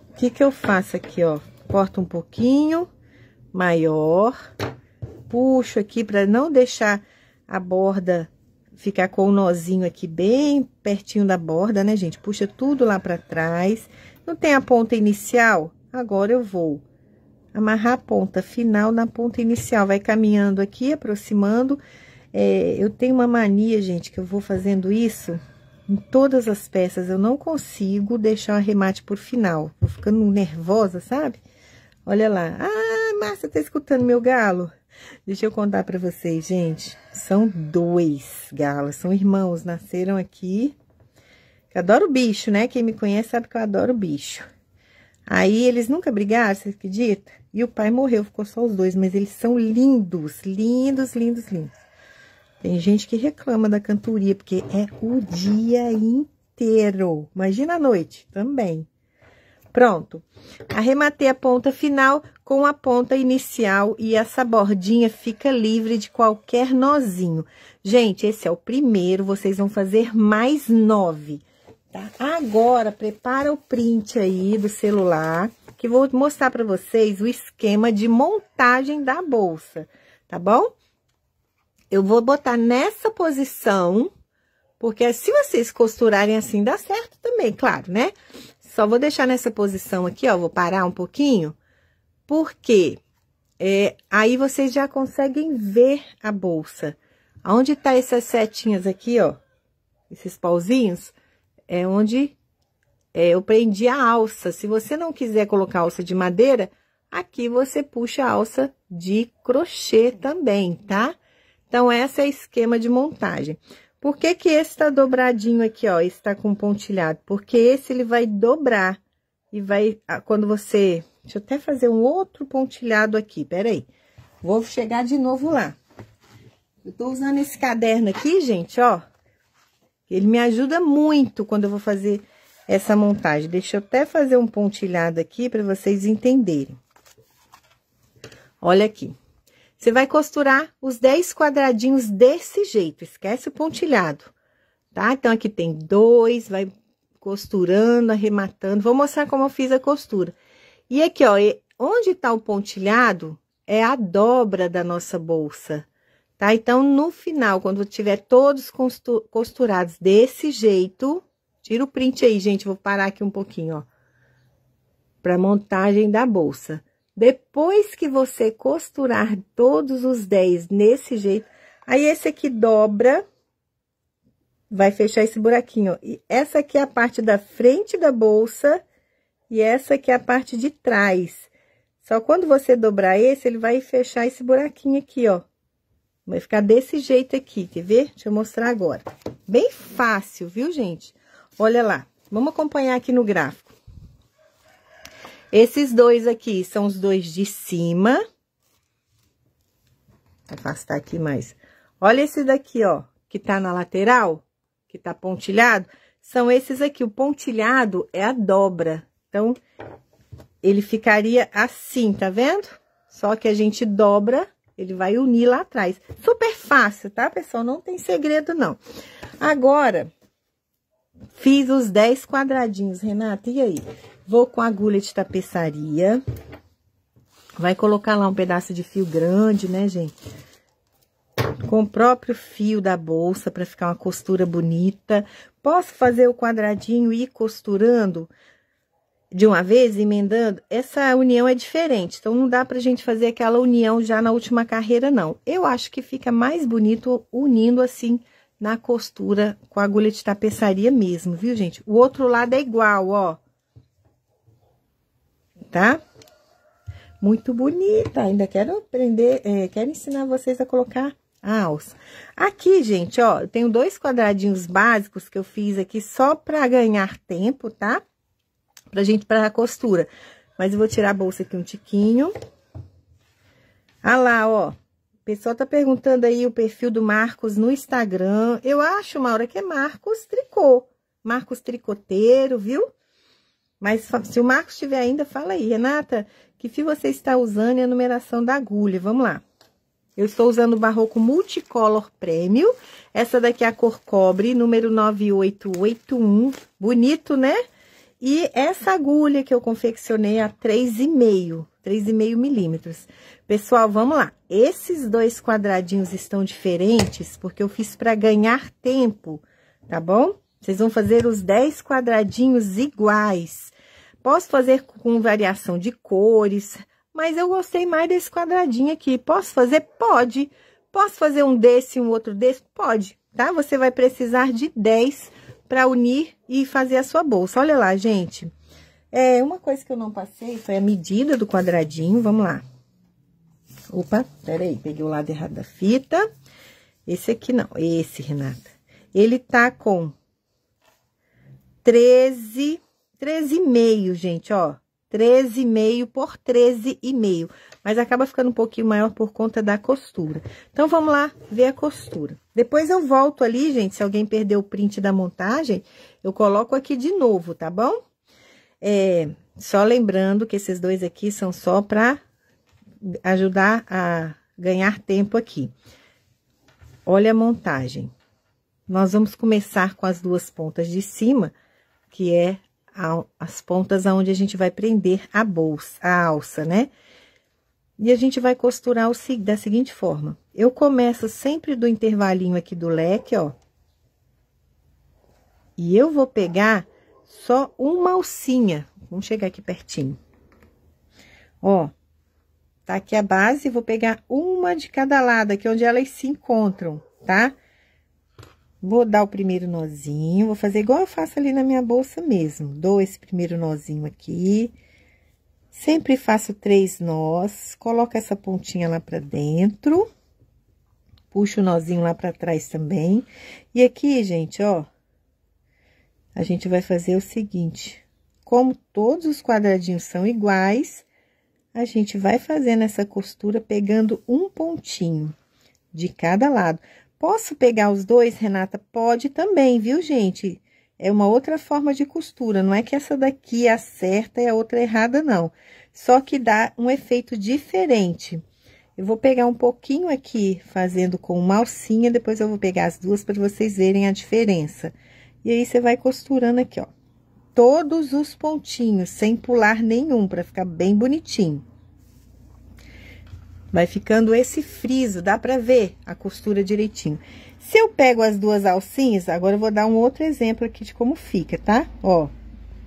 O que que eu faço aqui, ó? Corto um pouquinho maior, puxo aqui para não deixar a borda ficar com o nozinho aqui bem pertinho da borda, né, gente? Puxa tudo lá para trás. Não tem a ponta inicial? Agora eu vou amarrar a ponta final na ponta inicial. Vai caminhando aqui, aproximando. É, eu tenho uma mania, gente, que eu vou fazendo isso em todas as peças. Eu não consigo deixar o arremate por final. Vou ficando nervosa, sabe? Olha lá. Ah, Márcia, tá escutando meu galo? Deixa eu contar pra vocês, gente. São dois galos, são irmãos, nasceram aqui. Eu adoro bicho, né? Quem me conhece sabe que eu adoro bicho. Aí eles nunca brigaram, você acredita? E o pai morreu, ficou só os dois, mas eles são lindos, lindos, lindos, lindos. Tem gente que reclama da cantoria, porque é o dia inteiro. Imagina a noite também. Pronto. Arrematei a ponta final com a ponta inicial e essa bordinha fica livre de qualquer nozinho. Gente, esse é o primeiro, vocês vão fazer mais nove, tá? Agora, prepara o print aí do celular, que vou mostrar para vocês o esquema de montagem da bolsa, tá bom? eu vou botar nessa posição, porque se vocês costurarem assim, dá certo também, claro, né? Só vou deixar nessa posição aqui, ó, vou parar um pouquinho, porque é, aí vocês já conseguem ver a bolsa. Onde tá essas setinhas aqui, ó, esses pauzinhos, é onde é, eu prendi a alça. Se você não quiser colocar alça de madeira, aqui você puxa a alça de crochê também, tá? Então, essa é o esquema de montagem. Por que que esse tá dobradinho aqui, ó, está com pontilhado? Porque esse ele vai dobrar e vai, quando você... Deixa eu até fazer um outro pontilhado aqui, peraí. Vou chegar de novo lá. Eu tô usando esse caderno aqui, gente, ó. Ele me ajuda muito quando eu vou fazer essa montagem. Deixa eu até fazer um pontilhado aqui para vocês entenderem. Olha aqui. Você vai costurar os 10 quadradinhos desse jeito, esquece o pontilhado, tá? Então, aqui tem dois, vai costurando, arrematando. Vou mostrar como eu fiz a costura. E aqui, ó, onde tá o pontilhado, é a dobra da nossa bolsa, tá? Então, no final, quando tiver todos costurados desse jeito, tira o print aí, gente, vou parar aqui um pouquinho, ó, para montagem da bolsa. Depois que você costurar todos os 10 nesse jeito, aí esse aqui dobra, vai fechar esse buraquinho, ó. E essa aqui é a parte da frente da bolsa e essa aqui é a parte de trás. Só quando você dobrar esse, ele vai fechar esse buraquinho aqui, ó. Vai ficar desse jeito aqui, quer ver? Deixa eu mostrar agora. Bem fácil, viu, gente? Olha lá, vamos acompanhar aqui no gráfico. Esses dois aqui são os dois de cima. Vou afastar aqui mais. Olha esse daqui, ó, que tá na lateral, que tá pontilhado. São esses aqui, o pontilhado é a dobra. Então, ele ficaria assim, tá vendo? Só que a gente dobra, ele vai unir lá atrás. Super fácil, tá, pessoal? Não tem segredo, não. Agora, fiz os 10 quadradinhos, Renata, e aí? Vou com agulha de tapeçaria. Vai colocar lá um pedaço de fio grande, né, gente? Com o próprio fio da bolsa, para ficar uma costura bonita. Posso fazer o quadradinho e ir costurando de uma vez, emendando, essa união é diferente. Então, não dá pra gente fazer aquela união já na última carreira, não. Eu acho que fica mais bonito unindo assim na costura com a agulha de tapeçaria mesmo, viu, gente? O outro lado é igual, ó tá? Muito bonita, ainda quero aprender, é, quero ensinar vocês a colocar a alça. Aqui, gente, ó, eu tenho dois quadradinhos básicos que eu fiz aqui só pra ganhar tempo, tá? Pra gente, pra costura. Mas eu vou tirar a bolsa aqui um tiquinho. Ah lá, ó. O pessoal tá perguntando aí o perfil do Marcos no Instagram. Eu acho, Maura, que é Marcos Tricô. Marcos Tricoteiro, viu? Mas se o Marcos estiver ainda, fala aí. Renata, que fio você está usando e a numeração da agulha? Vamos lá. Eu estou usando o Barroco Multicolor Prêmio. Essa daqui é a cor cobre, número 9881. Bonito, né? E essa agulha que eu confeccionei a 3,5, 3,5 milímetros. Pessoal, vamos lá. Esses dois quadradinhos estão diferentes porque eu fiz para ganhar tempo, tá bom? Vocês vão fazer os 10 quadradinhos iguais. Posso fazer com variação de cores, mas eu gostei mais desse quadradinho aqui. Posso fazer? Pode. Posso fazer um desse e um outro desse? Pode, tá? Você vai precisar de 10 para unir e fazer a sua bolsa. Olha lá, gente. É, uma coisa que eu não passei foi a medida do quadradinho. Vamos lá. Opa, peraí, peguei o lado errado da fita. Esse aqui não, esse, Renata. Ele tá com 13 13,5, gente, ó. 13,5 por 13,5. Mas acaba ficando um pouquinho maior por conta da costura. Então, vamos lá ver a costura. Depois eu volto ali, gente, se alguém perdeu o print da montagem, eu coloco aqui de novo, tá bom? É, só lembrando que esses dois aqui são só para ajudar a ganhar tempo aqui. Olha a montagem. Nós vamos começar com as duas pontas de cima, que é as pontas aonde a gente vai prender a bolsa, a alça, né? E a gente vai costurar o, da seguinte forma. Eu começo sempre do intervalinho aqui do leque, ó. E eu vou pegar só uma alcinha. Vamos chegar aqui pertinho. Ó, tá aqui a base, vou pegar uma de cada lado, aqui onde elas se encontram, tá? Vou dar o primeiro nozinho, vou fazer igual eu faço ali na minha bolsa mesmo. Dou esse primeiro nozinho aqui. Sempre faço três nós, coloco essa pontinha lá pra dentro. Puxo o nozinho lá pra trás também. E aqui, gente, ó, a gente vai fazer o seguinte. Como todos os quadradinhos são iguais, a gente vai fazendo essa costura pegando um pontinho de cada lado. Posso pegar os dois, Renata? Pode também, viu, gente? É uma outra forma de costura, não é que essa daqui é a certa e a outra é errada, não. Só que dá um efeito diferente. Eu vou pegar um pouquinho aqui, fazendo com uma alcinha, depois eu vou pegar as duas para vocês verem a diferença. E aí, você vai costurando aqui, ó. Todos os pontinhos, sem pular nenhum, para ficar bem bonitinho. Vai ficando esse friso, dá pra ver a costura direitinho. Se eu pego as duas alcinhas, agora eu vou dar um outro exemplo aqui de como fica, tá? Ó,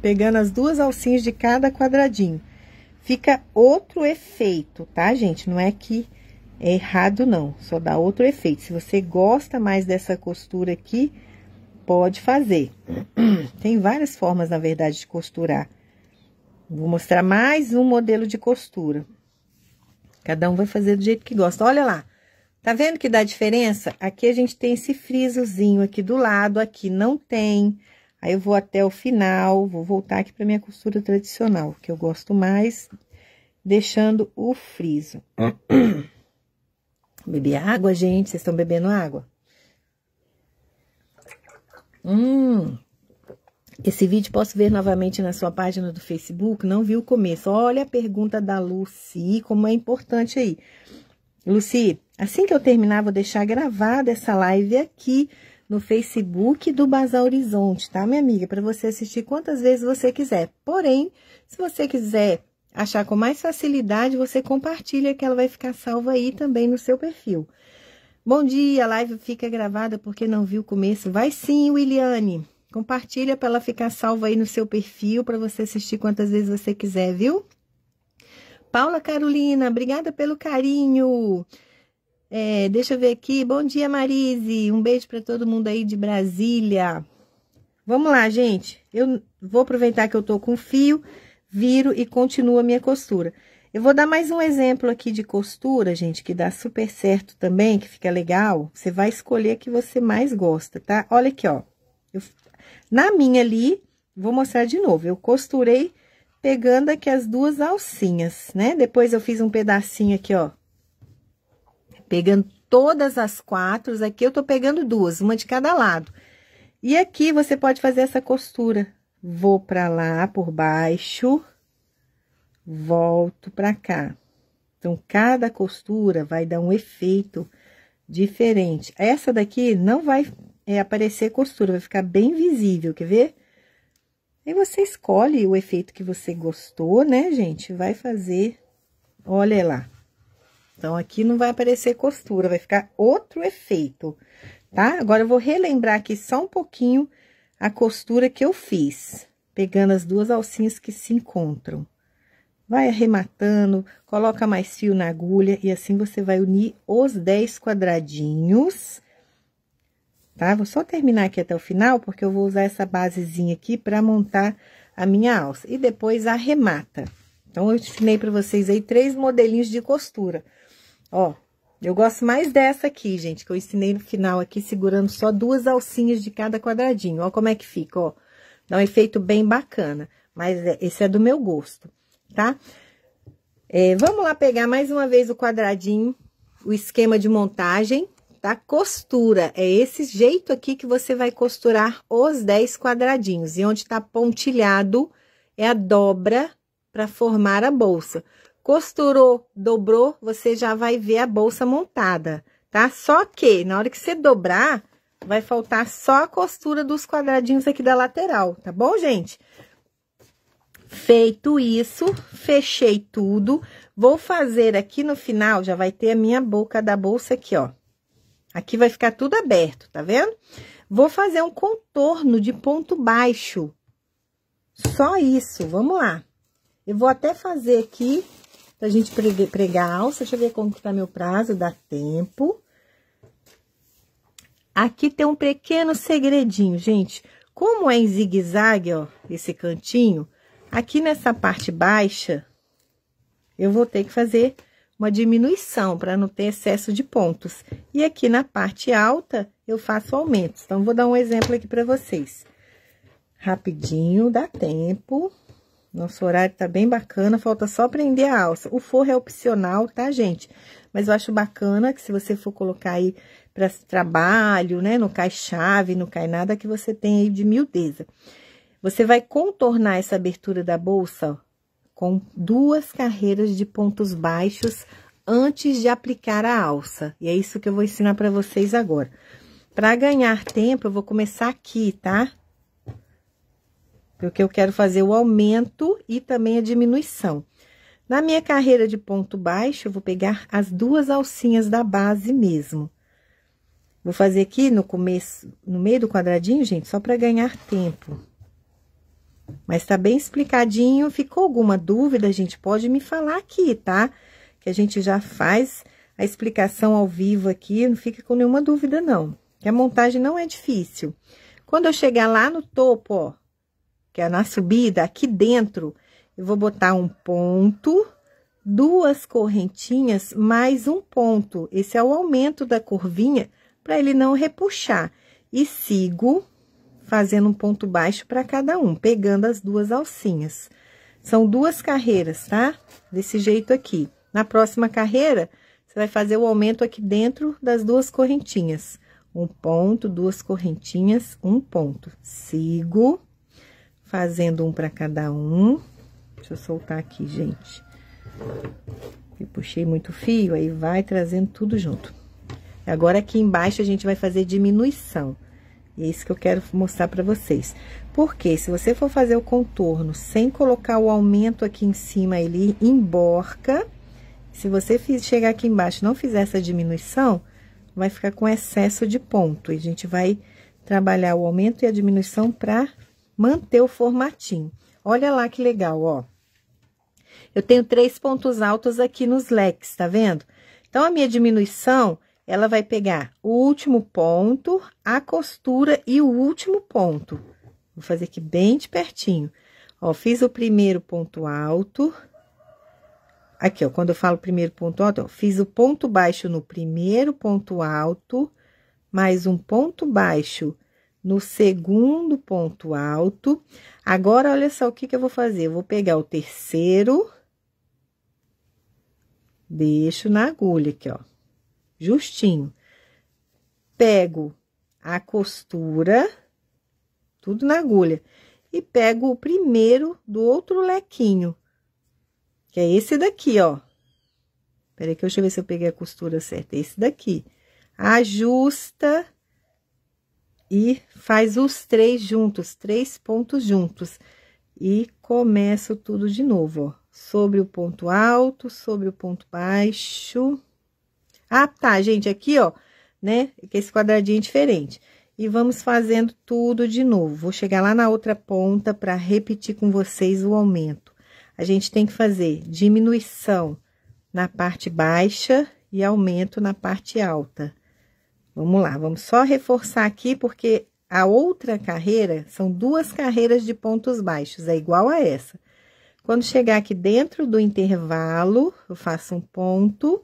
pegando as duas alcinhas de cada quadradinho. Fica outro efeito, tá, gente? Não é que é errado, não. Só dá outro efeito. Se você gosta mais dessa costura aqui, pode fazer. Tem várias formas, na verdade, de costurar. Vou mostrar mais um modelo de costura. Cada um vai fazer do jeito que gosta. Olha lá. Tá vendo que dá diferença? Aqui a gente tem esse frisozinho aqui do lado, aqui não tem. Aí eu vou até o final, vou voltar aqui para minha costura tradicional, que eu gosto mais, deixando o friso. Beber água, gente, vocês estão bebendo água? Hum, esse vídeo posso ver novamente na sua página do Facebook, não viu o começo. Olha a pergunta da Lucy, como é importante aí. Lucy, assim que eu terminar, vou deixar gravada essa live aqui no Facebook do Bazar Horizonte, tá, minha amiga? Para você assistir quantas vezes você quiser. Porém, se você quiser achar com mais facilidade, você compartilha que ela vai ficar salva aí também no seu perfil. Bom dia, a live fica gravada porque não viu o começo. Vai sim, Williane. Compartilha para ela ficar salva aí no seu perfil para você assistir quantas vezes você quiser, viu? Paula Carolina, obrigada pelo carinho. É, deixa eu ver aqui. Bom dia, Marise. Um beijo para todo mundo aí de Brasília. Vamos lá, gente. Eu vou aproveitar que eu tô com fio, viro e continuo a minha costura. Eu vou dar mais um exemplo aqui de costura, gente, que dá super certo também, que fica legal. Você vai escolher a que você mais gosta, tá? Olha aqui, ó. Eu, na minha ali, vou mostrar de novo. Eu costurei pegando aqui as duas alcinhas, né? Depois eu fiz um pedacinho aqui, ó, pegando todas as quatro, aqui eu tô pegando duas, uma de cada lado. E aqui você pode fazer essa costura. Vou pra lá por baixo, volto pra cá. Então, cada costura vai dar um efeito diferente. Essa daqui não vai é, aparecer costura, vai ficar bem visível, quer ver? Aí você escolhe o efeito que você gostou, né, gente? Vai fazer, olha lá. Então, aqui não vai aparecer costura, vai ficar outro efeito, tá? Agora, eu vou relembrar aqui só um pouquinho a costura que eu fiz, pegando as duas alcinhas que se encontram. Vai arrematando, coloca mais fio na agulha e assim você vai unir os 10 quadradinhos, tá? Vou só terminar aqui até o final, porque eu vou usar essa basezinha aqui para montar a minha alça. E depois arremata. Então, eu ensinei para vocês aí três modelinhos de costura. Ó, eu gosto mais dessa aqui, gente, que eu ensinei no final aqui, segurando só duas alcinhas de cada quadradinho. Ó como é que fica, ó. Dá um efeito bem bacana, mas é, esse é do meu gosto, tá? É, vamos lá pegar mais uma vez o quadradinho, o esquema de montagem, tá? Costura, é esse jeito aqui que você vai costurar os 10 quadradinhos. E onde tá pontilhado é a dobra para formar a bolsa. Costurou, dobrou, você já vai ver a bolsa montada, tá? Só que, na hora que você dobrar, vai faltar só a costura dos quadradinhos aqui da lateral, tá bom, gente? Feito isso, fechei tudo. Vou fazer aqui no final, já vai ter a minha boca da bolsa aqui, ó. Aqui vai ficar tudo aberto, tá vendo? Vou fazer um contorno de ponto baixo. Só isso, vamos lá. Eu vou até fazer aqui pra gente pregar a alça. Deixa eu ver como que tá meu prazo, dá tempo. Aqui tem um pequeno segredinho, gente. Como é em zigue-zague, ó, esse cantinho, aqui nessa parte baixa, eu vou ter que fazer uma diminuição para não ter excesso de pontos. E aqui na parte alta, eu faço aumentos. Então, vou dar um exemplo aqui para vocês. Rapidinho, dá tempo. Nosso horário tá bem bacana, falta só prender a alça. O forro é opcional, tá, gente? Mas eu acho bacana que se você for colocar aí para trabalho, né, não cai chave, não cai nada que você tem aí de miudeza. Você vai contornar essa abertura da bolsa ó, com duas carreiras de pontos baixos antes de aplicar a alça. E é isso que eu vou ensinar para vocês agora. Para ganhar tempo, eu vou começar aqui, tá? Porque eu quero fazer o aumento e também a diminuição. Na minha carreira de ponto baixo, eu vou pegar as duas alcinhas da base mesmo. Vou fazer aqui no começo, no meio do quadradinho, gente, só para ganhar tempo. Mas tá bem explicadinho. Ficou alguma dúvida, gente? Pode me falar aqui, tá? Que a gente já faz a explicação ao vivo aqui, não fica com nenhuma dúvida, não. Que a montagem não é difícil. Quando eu chegar lá no topo, ó, que é na subida, aqui dentro, eu vou botar um ponto, duas correntinhas, mais um ponto. Esse é o aumento da curvinha, para ele não repuxar. E sigo fazendo um ponto baixo para cada um, pegando as duas alcinhas. São duas carreiras, tá? Desse jeito aqui. Na próxima carreira, você vai fazer o aumento aqui dentro das duas correntinhas. Um ponto, duas correntinhas, um ponto. Sigo, fazendo um para cada um. Deixa eu soltar aqui, gente. Eu puxei muito fio, aí vai trazendo tudo junto. Agora, aqui embaixo, a gente vai fazer diminuição. É isso que eu quero mostrar para vocês. Porque se você for fazer o contorno sem colocar o aumento aqui em cima, ele emborca. Se você chegar aqui embaixo e não fizer essa diminuição, vai ficar com excesso de ponto. E a gente vai trabalhar o aumento e a diminuição para manter o formatinho. Olha lá que legal, ó. Eu tenho três pontos altos aqui nos leques, tá vendo? Então, a minha diminuição, ela vai pegar o último ponto, a costura e o último ponto. Vou fazer aqui bem de pertinho. Ó, fiz o primeiro ponto alto. Aqui, ó, quando eu falo primeiro ponto alto, ó, fiz o ponto baixo no primeiro ponto alto, mais um ponto baixo no segundo ponto alto. Agora, olha só o que, que eu vou fazer. Eu vou pegar o terceiro, deixo na agulha aqui, ó, justinho. Pego a costura, tudo na agulha, e pego o primeiro do outro lequinho, que é esse daqui, ó. Peraí que deixa eu ver se eu peguei a costura certa. Esse daqui. Ajusta e faz os três juntos, três pontos juntos. E começo tudo de novo, ó. Sobre o ponto alto, sobre o ponto baixo. Ah, tá, gente, aqui, ó, né? Que esse quadradinho é diferente. E vamos fazendo tudo de novo. Vou chegar lá na outra ponta para repetir com vocês o aumento. A gente tem que fazer diminuição na parte baixa e aumento na parte alta. Vamos lá, vamos só reforçar aqui, porque a outra carreira são duas carreiras de pontos baixos, é igual a essa. Quando chegar aqui dentro do intervalo, eu faço um ponto,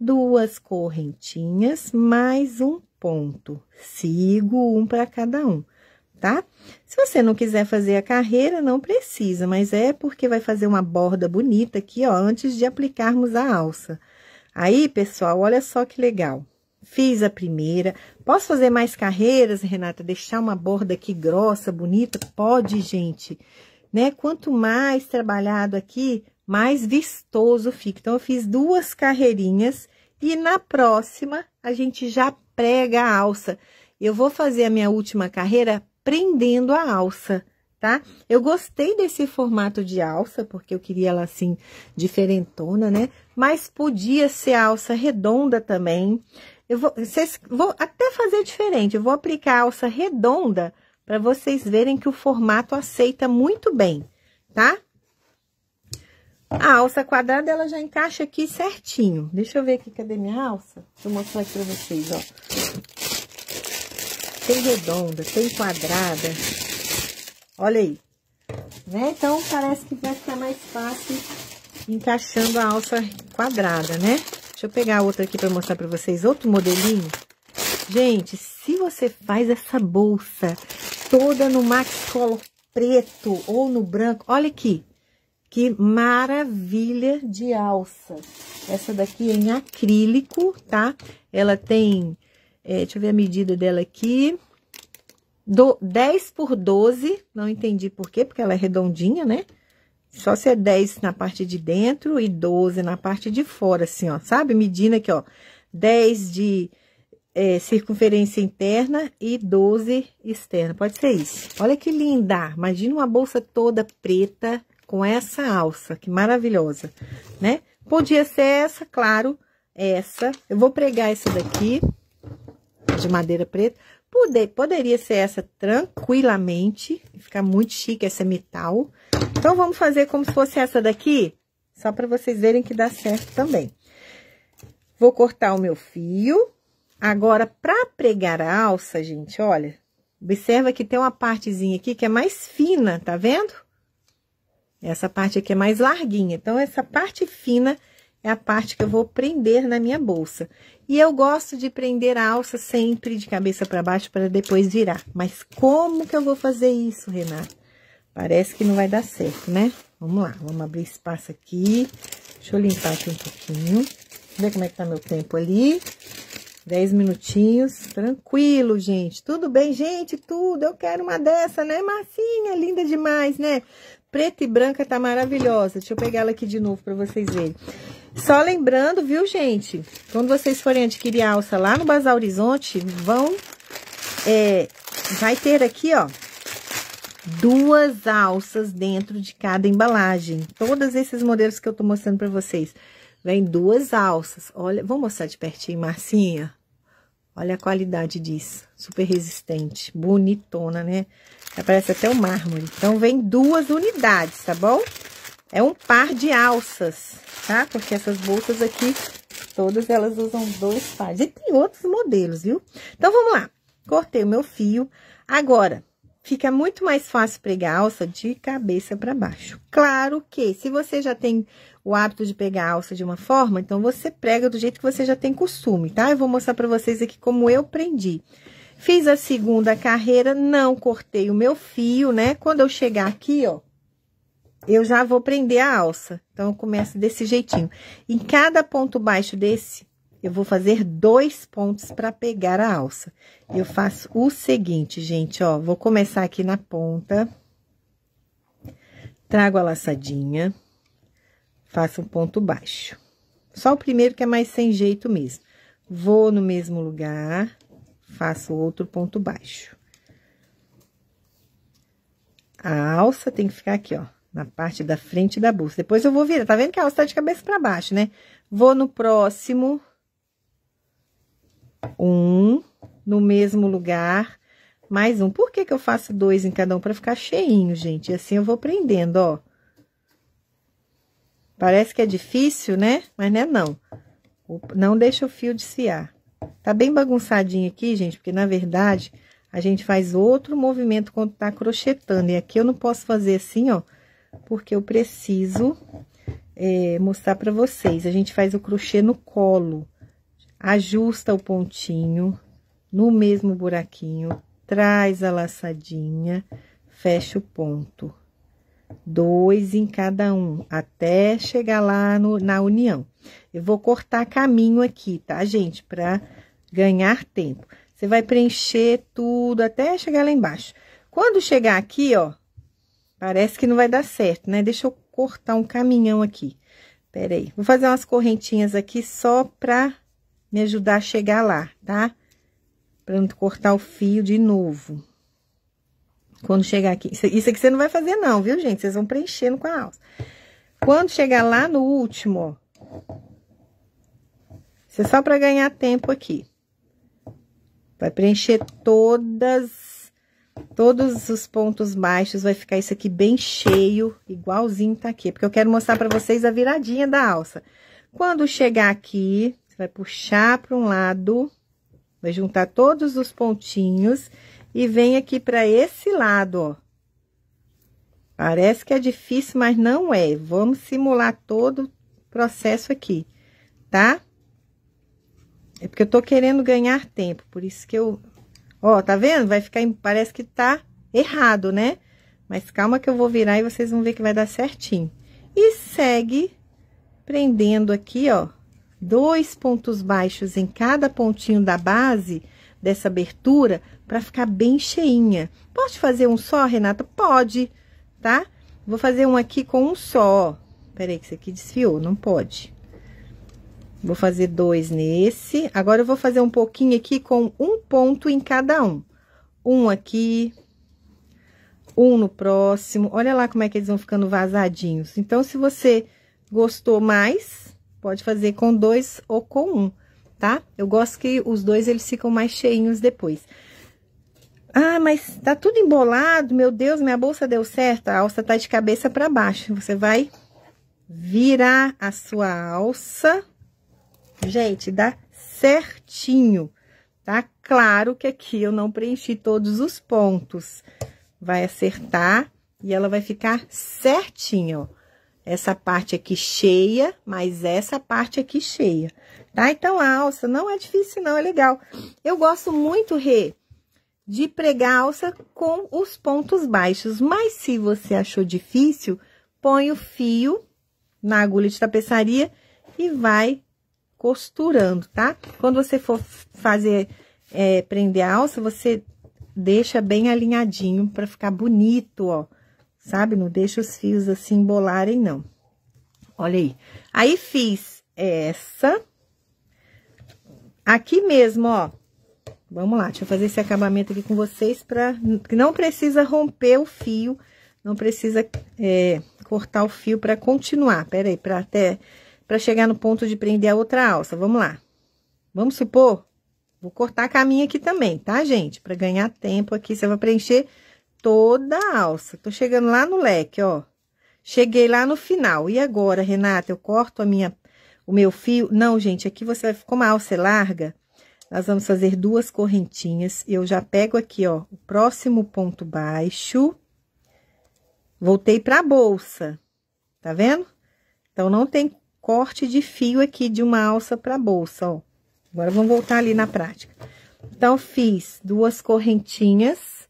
duas correntinhas, mais um ponto. Sigo um para cada um, tá? Se você não quiser fazer a carreira, não precisa, mas é porque vai fazer uma borda bonita aqui, ó, antes de aplicarmos a alça. Aí, pessoal, olha só que legal. Fiz a primeira. Posso fazer mais carreiras, Renata? Deixar uma borda aqui grossa, bonita? Pode, gente. Né? Quanto mais trabalhado aqui, mais vistoso fica. Então, eu fiz duas carreirinhas e na próxima a gente já prega a alça. Eu vou fazer a minha última carreira prendendo a alça, tá? Eu gostei desse formato de alça, porque eu queria ela assim, diferentona, né? Mas podia ser alça redonda também. Eu vou, vocês, vou até fazer diferente, eu vou aplicar a alça redonda para vocês verem que o formato aceita muito bem, tá? A alça quadrada, ela já encaixa aqui certinho. Deixa eu ver aqui, cadê minha alça? Eu mostrar aqui pra vocês, ó. Tem redonda, tem quadrada. Olha aí. Né? Então, parece que vai ficar mais fácil encaixando a alça quadrada, né? Deixa eu pegar outra aqui para mostrar para vocês, outro modelinho. Gente, se você faz essa bolsa toda no Max Color preto ou no branco, olha aqui, que maravilha de alça. Essa daqui é em acrílico, tá? Ela tem, é, deixa eu ver a medida dela aqui, do 10 por 12, não entendi por quê, porque ela é redondinha, né? Só se é 10 na parte de dentro e 12 na parte de fora, assim, ó, sabe? Medindo aqui, ó, 10 de é, circunferência interna e 12 externa. Pode ser isso. Olha que linda! Imagina uma bolsa toda preta com essa alça, que maravilhosa, né? Podia ser essa, claro, essa. Eu vou pregar essa daqui, de madeira preta. Poder, poderia ser essa tranquilamente, ficar muito chique, essa é metal. Então, vamos fazer como se fosse essa daqui, só para vocês verem que dá certo também. Vou cortar o meu fio. Agora, para pregar a alça, gente, olha, observa que tem uma partezinha aqui que é mais fina, tá vendo? Essa parte aqui é mais larguinha. Então, essa parte fina é a parte que eu vou prender na minha bolsa. E eu gosto de prender a alça sempre de cabeça para baixo para depois virar. Mas como que eu vou fazer isso, Renata? Parece que não vai dar certo, né? Vamos lá, vamos abrir espaço aqui. Deixa eu limpar aqui um pouquinho. Ver como é que tá meu tempo ali. Dez minutinhos, tranquilo, gente. Tudo bem, gente? Tudo. Eu quero uma dessa, né, Marcinha? Linda demais, né? Preta e branca tá maravilhosa. Deixa eu pegar ela aqui de novo para vocês verem. Só lembrando, viu, gente? Quando vocês forem adquirir alça lá no Bazar Horizonte, vão... É, vai ter aqui, ó, duas alças dentro de cada embalagem. Todos esses modelos que eu tô mostrando para vocês. Vem duas alças. Olha, vou mostrar de pertinho, Marcinha. Olha a qualidade disso. Super resistente, bonitona, né? Parece até o mármore. Então, vem duas unidades, tá bom? É um par de alças, tá? Porque essas bolsas aqui, todas elas usam dois pares. E tem outros modelos, viu? Então, vamos lá. Cortei o meu fio. Agora, fica muito mais fácil pregar alça de cabeça para baixo. Claro que, se você já tem o hábito de pegar alça de uma forma, então você prega do jeito que você já tem costume, tá? Eu vou mostrar para vocês aqui como eu prendi. Fiz a segunda carreira, não cortei o meu fio, né? Quando eu chegar aqui, ó, eu já vou prender a alça. Então, eu começo desse jeitinho. Em cada ponto baixo desse, eu vou fazer dois pontos para pegar a alça. Eu faço o seguinte, gente, ó, vou começar aqui na ponta. Trago a laçadinha, faço um ponto baixo. Só o primeiro que é mais sem jeito mesmo. Vou no mesmo lugar, faço outro ponto baixo. A alça tem que ficar aqui, ó na parte da frente da bolsa. Depois eu vou virar, tá vendo que a alça tá de cabeça para baixo, né? Vou no próximo. Um, no mesmo lugar, mais um. Por que que eu faço dois em cada um? Para ficar cheinho, gente. E assim eu vou prendendo, ó. Parece que é difícil, né? Mas não é não. Não deixa o fio desfiar. Tá bem bagunçadinho aqui, gente, porque na verdade a gente faz outro movimento quando tá crochetando. E aqui eu não posso fazer assim, ó porque eu preciso é, mostrar para vocês. A gente faz o crochê no colo, ajusta o pontinho no mesmo buraquinho, traz a laçadinha, fecha o ponto. Dois em cada um, até chegar lá no, na união. Eu vou cortar caminho aqui, tá, gente? Pra ganhar tempo. Você vai preencher tudo até chegar lá embaixo. Quando chegar aqui, ó, Parece que não vai dar certo, né? Deixa eu cortar um caminhão aqui. Pera aí. Vou fazer umas correntinhas aqui só pra me ajudar a chegar lá, tá? Pra não cortar o fio de novo. Quando chegar aqui. Isso aqui você não vai fazer não, viu, gente? Vocês vão preenchendo com a alça. Quando chegar lá no último. Isso é só pra ganhar tempo aqui. Vai preencher todas Todos os pontos baixos vai ficar isso aqui bem cheio, igualzinho tá aqui. Porque eu quero mostrar pra vocês a viradinha da alça. Quando chegar aqui, você vai puxar para um lado, vai juntar todos os pontinhos e vem aqui para esse lado, ó. Parece que é difícil, mas não é. Vamos simular todo o processo aqui, tá? É porque eu tô querendo ganhar tempo, por isso que eu Ó, tá vendo? Vai ficar, parece que tá errado, né? Mas calma que eu vou virar e vocês vão ver que vai dar certinho. E segue prendendo aqui, ó, dois pontos baixos em cada pontinho da base dessa abertura para ficar bem cheinha. Pode fazer um só, Renata? Pode, tá? Vou fazer um aqui com um só. Peraí que isso aqui desfiou, não pode. Vou fazer dois nesse. Agora, eu vou fazer um pouquinho aqui com um ponto em cada um. Um aqui, um no próximo. Olha lá como é que eles vão ficando vazadinhos. Então, se você gostou mais, pode fazer com dois ou com um, tá? Eu gosto que os dois, eles ficam mais cheinhos depois. Ah, mas tá tudo embolado, meu Deus, minha bolsa deu certo. A alça tá de cabeça para baixo. Você vai virar a sua alça. Gente, dá certinho, tá? Claro que aqui eu não preenchi todos os pontos. Vai acertar e ela vai ficar certinha, ó. Essa parte aqui cheia, mas essa parte aqui cheia, tá? Então, a alça não é difícil, não, é legal. Eu gosto muito, Rê, de pregar alça com os pontos baixos. Mas se você achou difícil, põe o fio na agulha de tapeçaria e vai costurando, tá? Quando você for fazer, é, prender a alça, você deixa bem alinhadinho para ficar bonito, ó. Sabe? Não deixa os fios assim embolarem, não. Olha aí. Aí, fiz essa. Aqui mesmo, ó. Vamos lá, deixa eu fazer esse acabamento aqui com vocês que não precisa romper o fio, não precisa é, cortar o fio para continuar. Pera aí, para até para chegar no ponto de prender a outra alça. Vamos lá. Vamos supor, vou cortar a caminha aqui também, tá, gente? Para ganhar tempo aqui, você vai preencher toda a alça. Tô chegando lá no leque, ó. Cheguei lá no final. E agora, Renata, eu corto a minha o meu fio? Não, gente, aqui você vai, como a alça é larga, nós vamos fazer duas correntinhas. Eu já pego aqui, ó, o próximo ponto baixo. Voltei pra bolsa, tá vendo? Então, não tem corte de fio aqui de uma alça pra bolsa, ó. Agora, vamos voltar ali na prática. Então, fiz duas correntinhas,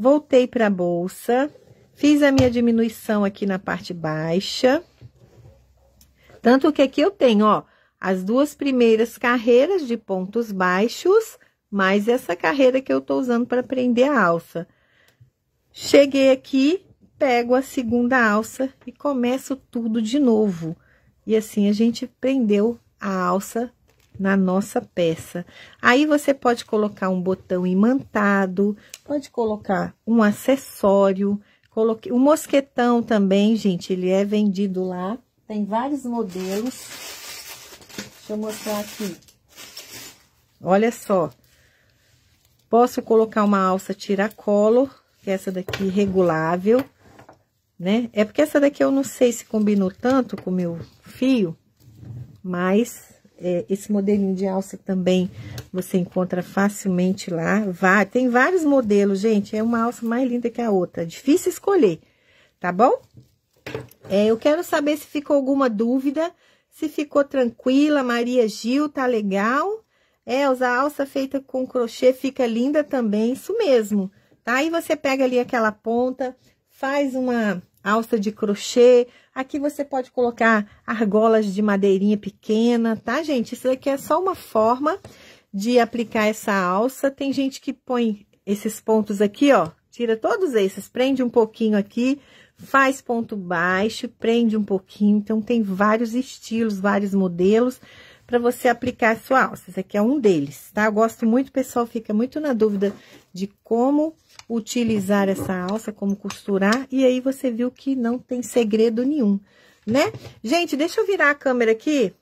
voltei pra bolsa, fiz a minha diminuição aqui na parte baixa. Tanto que aqui eu tenho, ó, as duas primeiras carreiras de pontos baixos, mais essa carreira que eu tô usando para prender a alça. Cheguei aqui, pego a segunda alça e começo tudo de novo. E assim a gente prendeu a alça na nossa peça. Aí você pode colocar um botão imantado, pode colocar um acessório, coloquei o mosquetão também, gente, ele é vendido lá, tem vários modelos. Deixa eu mostrar aqui. Olha só. Posso colocar uma alça tiracolo, que é essa daqui regulável, né? É porque essa daqui eu não sei se combinou tanto com o meu fio, mas esse modelinho de alça também você encontra facilmente lá. Tem vários modelos, gente. É uma alça mais linda que a outra. Difícil escolher, tá bom? É, eu quero saber se ficou alguma dúvida. Se ficou tranquila, Maria Gil, tá legal? É, usar alça feita com crochê fica linda também, isso mesmo, tá? Aí você pega ali aquela ponta, faz uma alça de crochê. Aqui você pode colocar argolas de madeirinha pequena, tá, gente? Isso aqui é só uma forma de aplicar essa alça. Tem gente que põe esses pontos aqui, ó, tira todos esses, prende um pouquinho aqui, faz ponto baixo, prende um pouquinho. Então, tem vários estilos, vários modelos para você aplicar a sua alça. Esse aqui é um deles, tá? Eu gosto muito, pessoal fica muito na dúvida de como utilizar essa alça, como costurar, e aí você viu que não tem segredo nenhum, né? Gente, deixa eu virar a câmera aqui,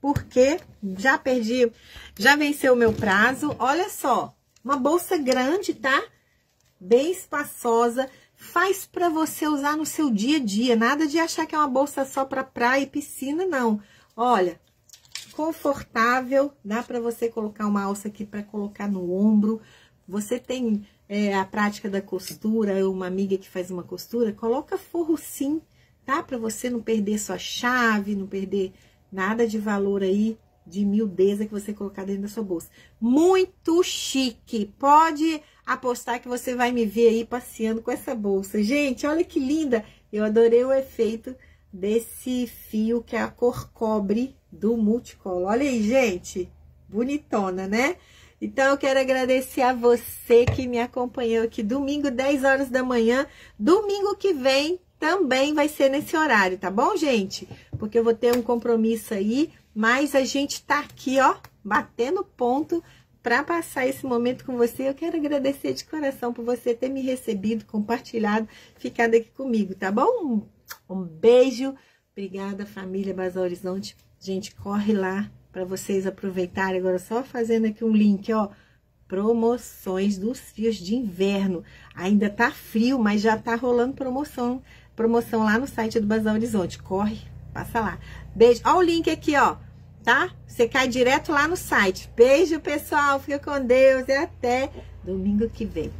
porque já perdi, já venceu o meu prazo. Olha só, uma bolsa grande, tá? Bem espaçosa, faz para você usar no seu dia a dia. Nada de achar que é uma bolsa só para praia e piscina, não. Olha, confortável, dá para você colocar uma alça aqui para colocar no ombro. Você tem é, a prática da costura, uma amiga que faz uma costura, coloca forro sim, tá? Para você não perder sua chave, não perder nada de valor aí de miudeza que você colocar dentro da sua bolsa. Muito chique. Pode apostar que você vai me ver aí passeando com essa bolsa. Gente, olha que linda! Eu adorei o efeito desse fio que é a cor cobre do multicolor. Olha aí, gente! Bonitona, né? Então, eu quero agradecer a você que me acompanhou aqui domingo, 10 horas da manhã. Domingo que vem também vai ser nesse horário, tá bom, gente? Porque eu vou ter um compromisso aí, mas a gente tá aqui, ó, batendo ponto para passar esse momento com você. Eu quero agradecer de coração por você ter me recebido, compartilhado, ficado aqui comigo, tá bom? Um beijo. Obrigada, família Basal Horizonte. Gente, corre lá para vocês aproveitarem. Agora, só fazendo aqui um link, ó. Promoções dos fios de inverno. Ainda tá frio, mas já tá rolando promoção. Promoção lá no site do Basal Horizonte. Corre, passa lá. Beijo. Ó o link aqui, ó. Tá? Você cai direto lá no site. Beijo, pessoal. Fica com Deus e até domingo que vem.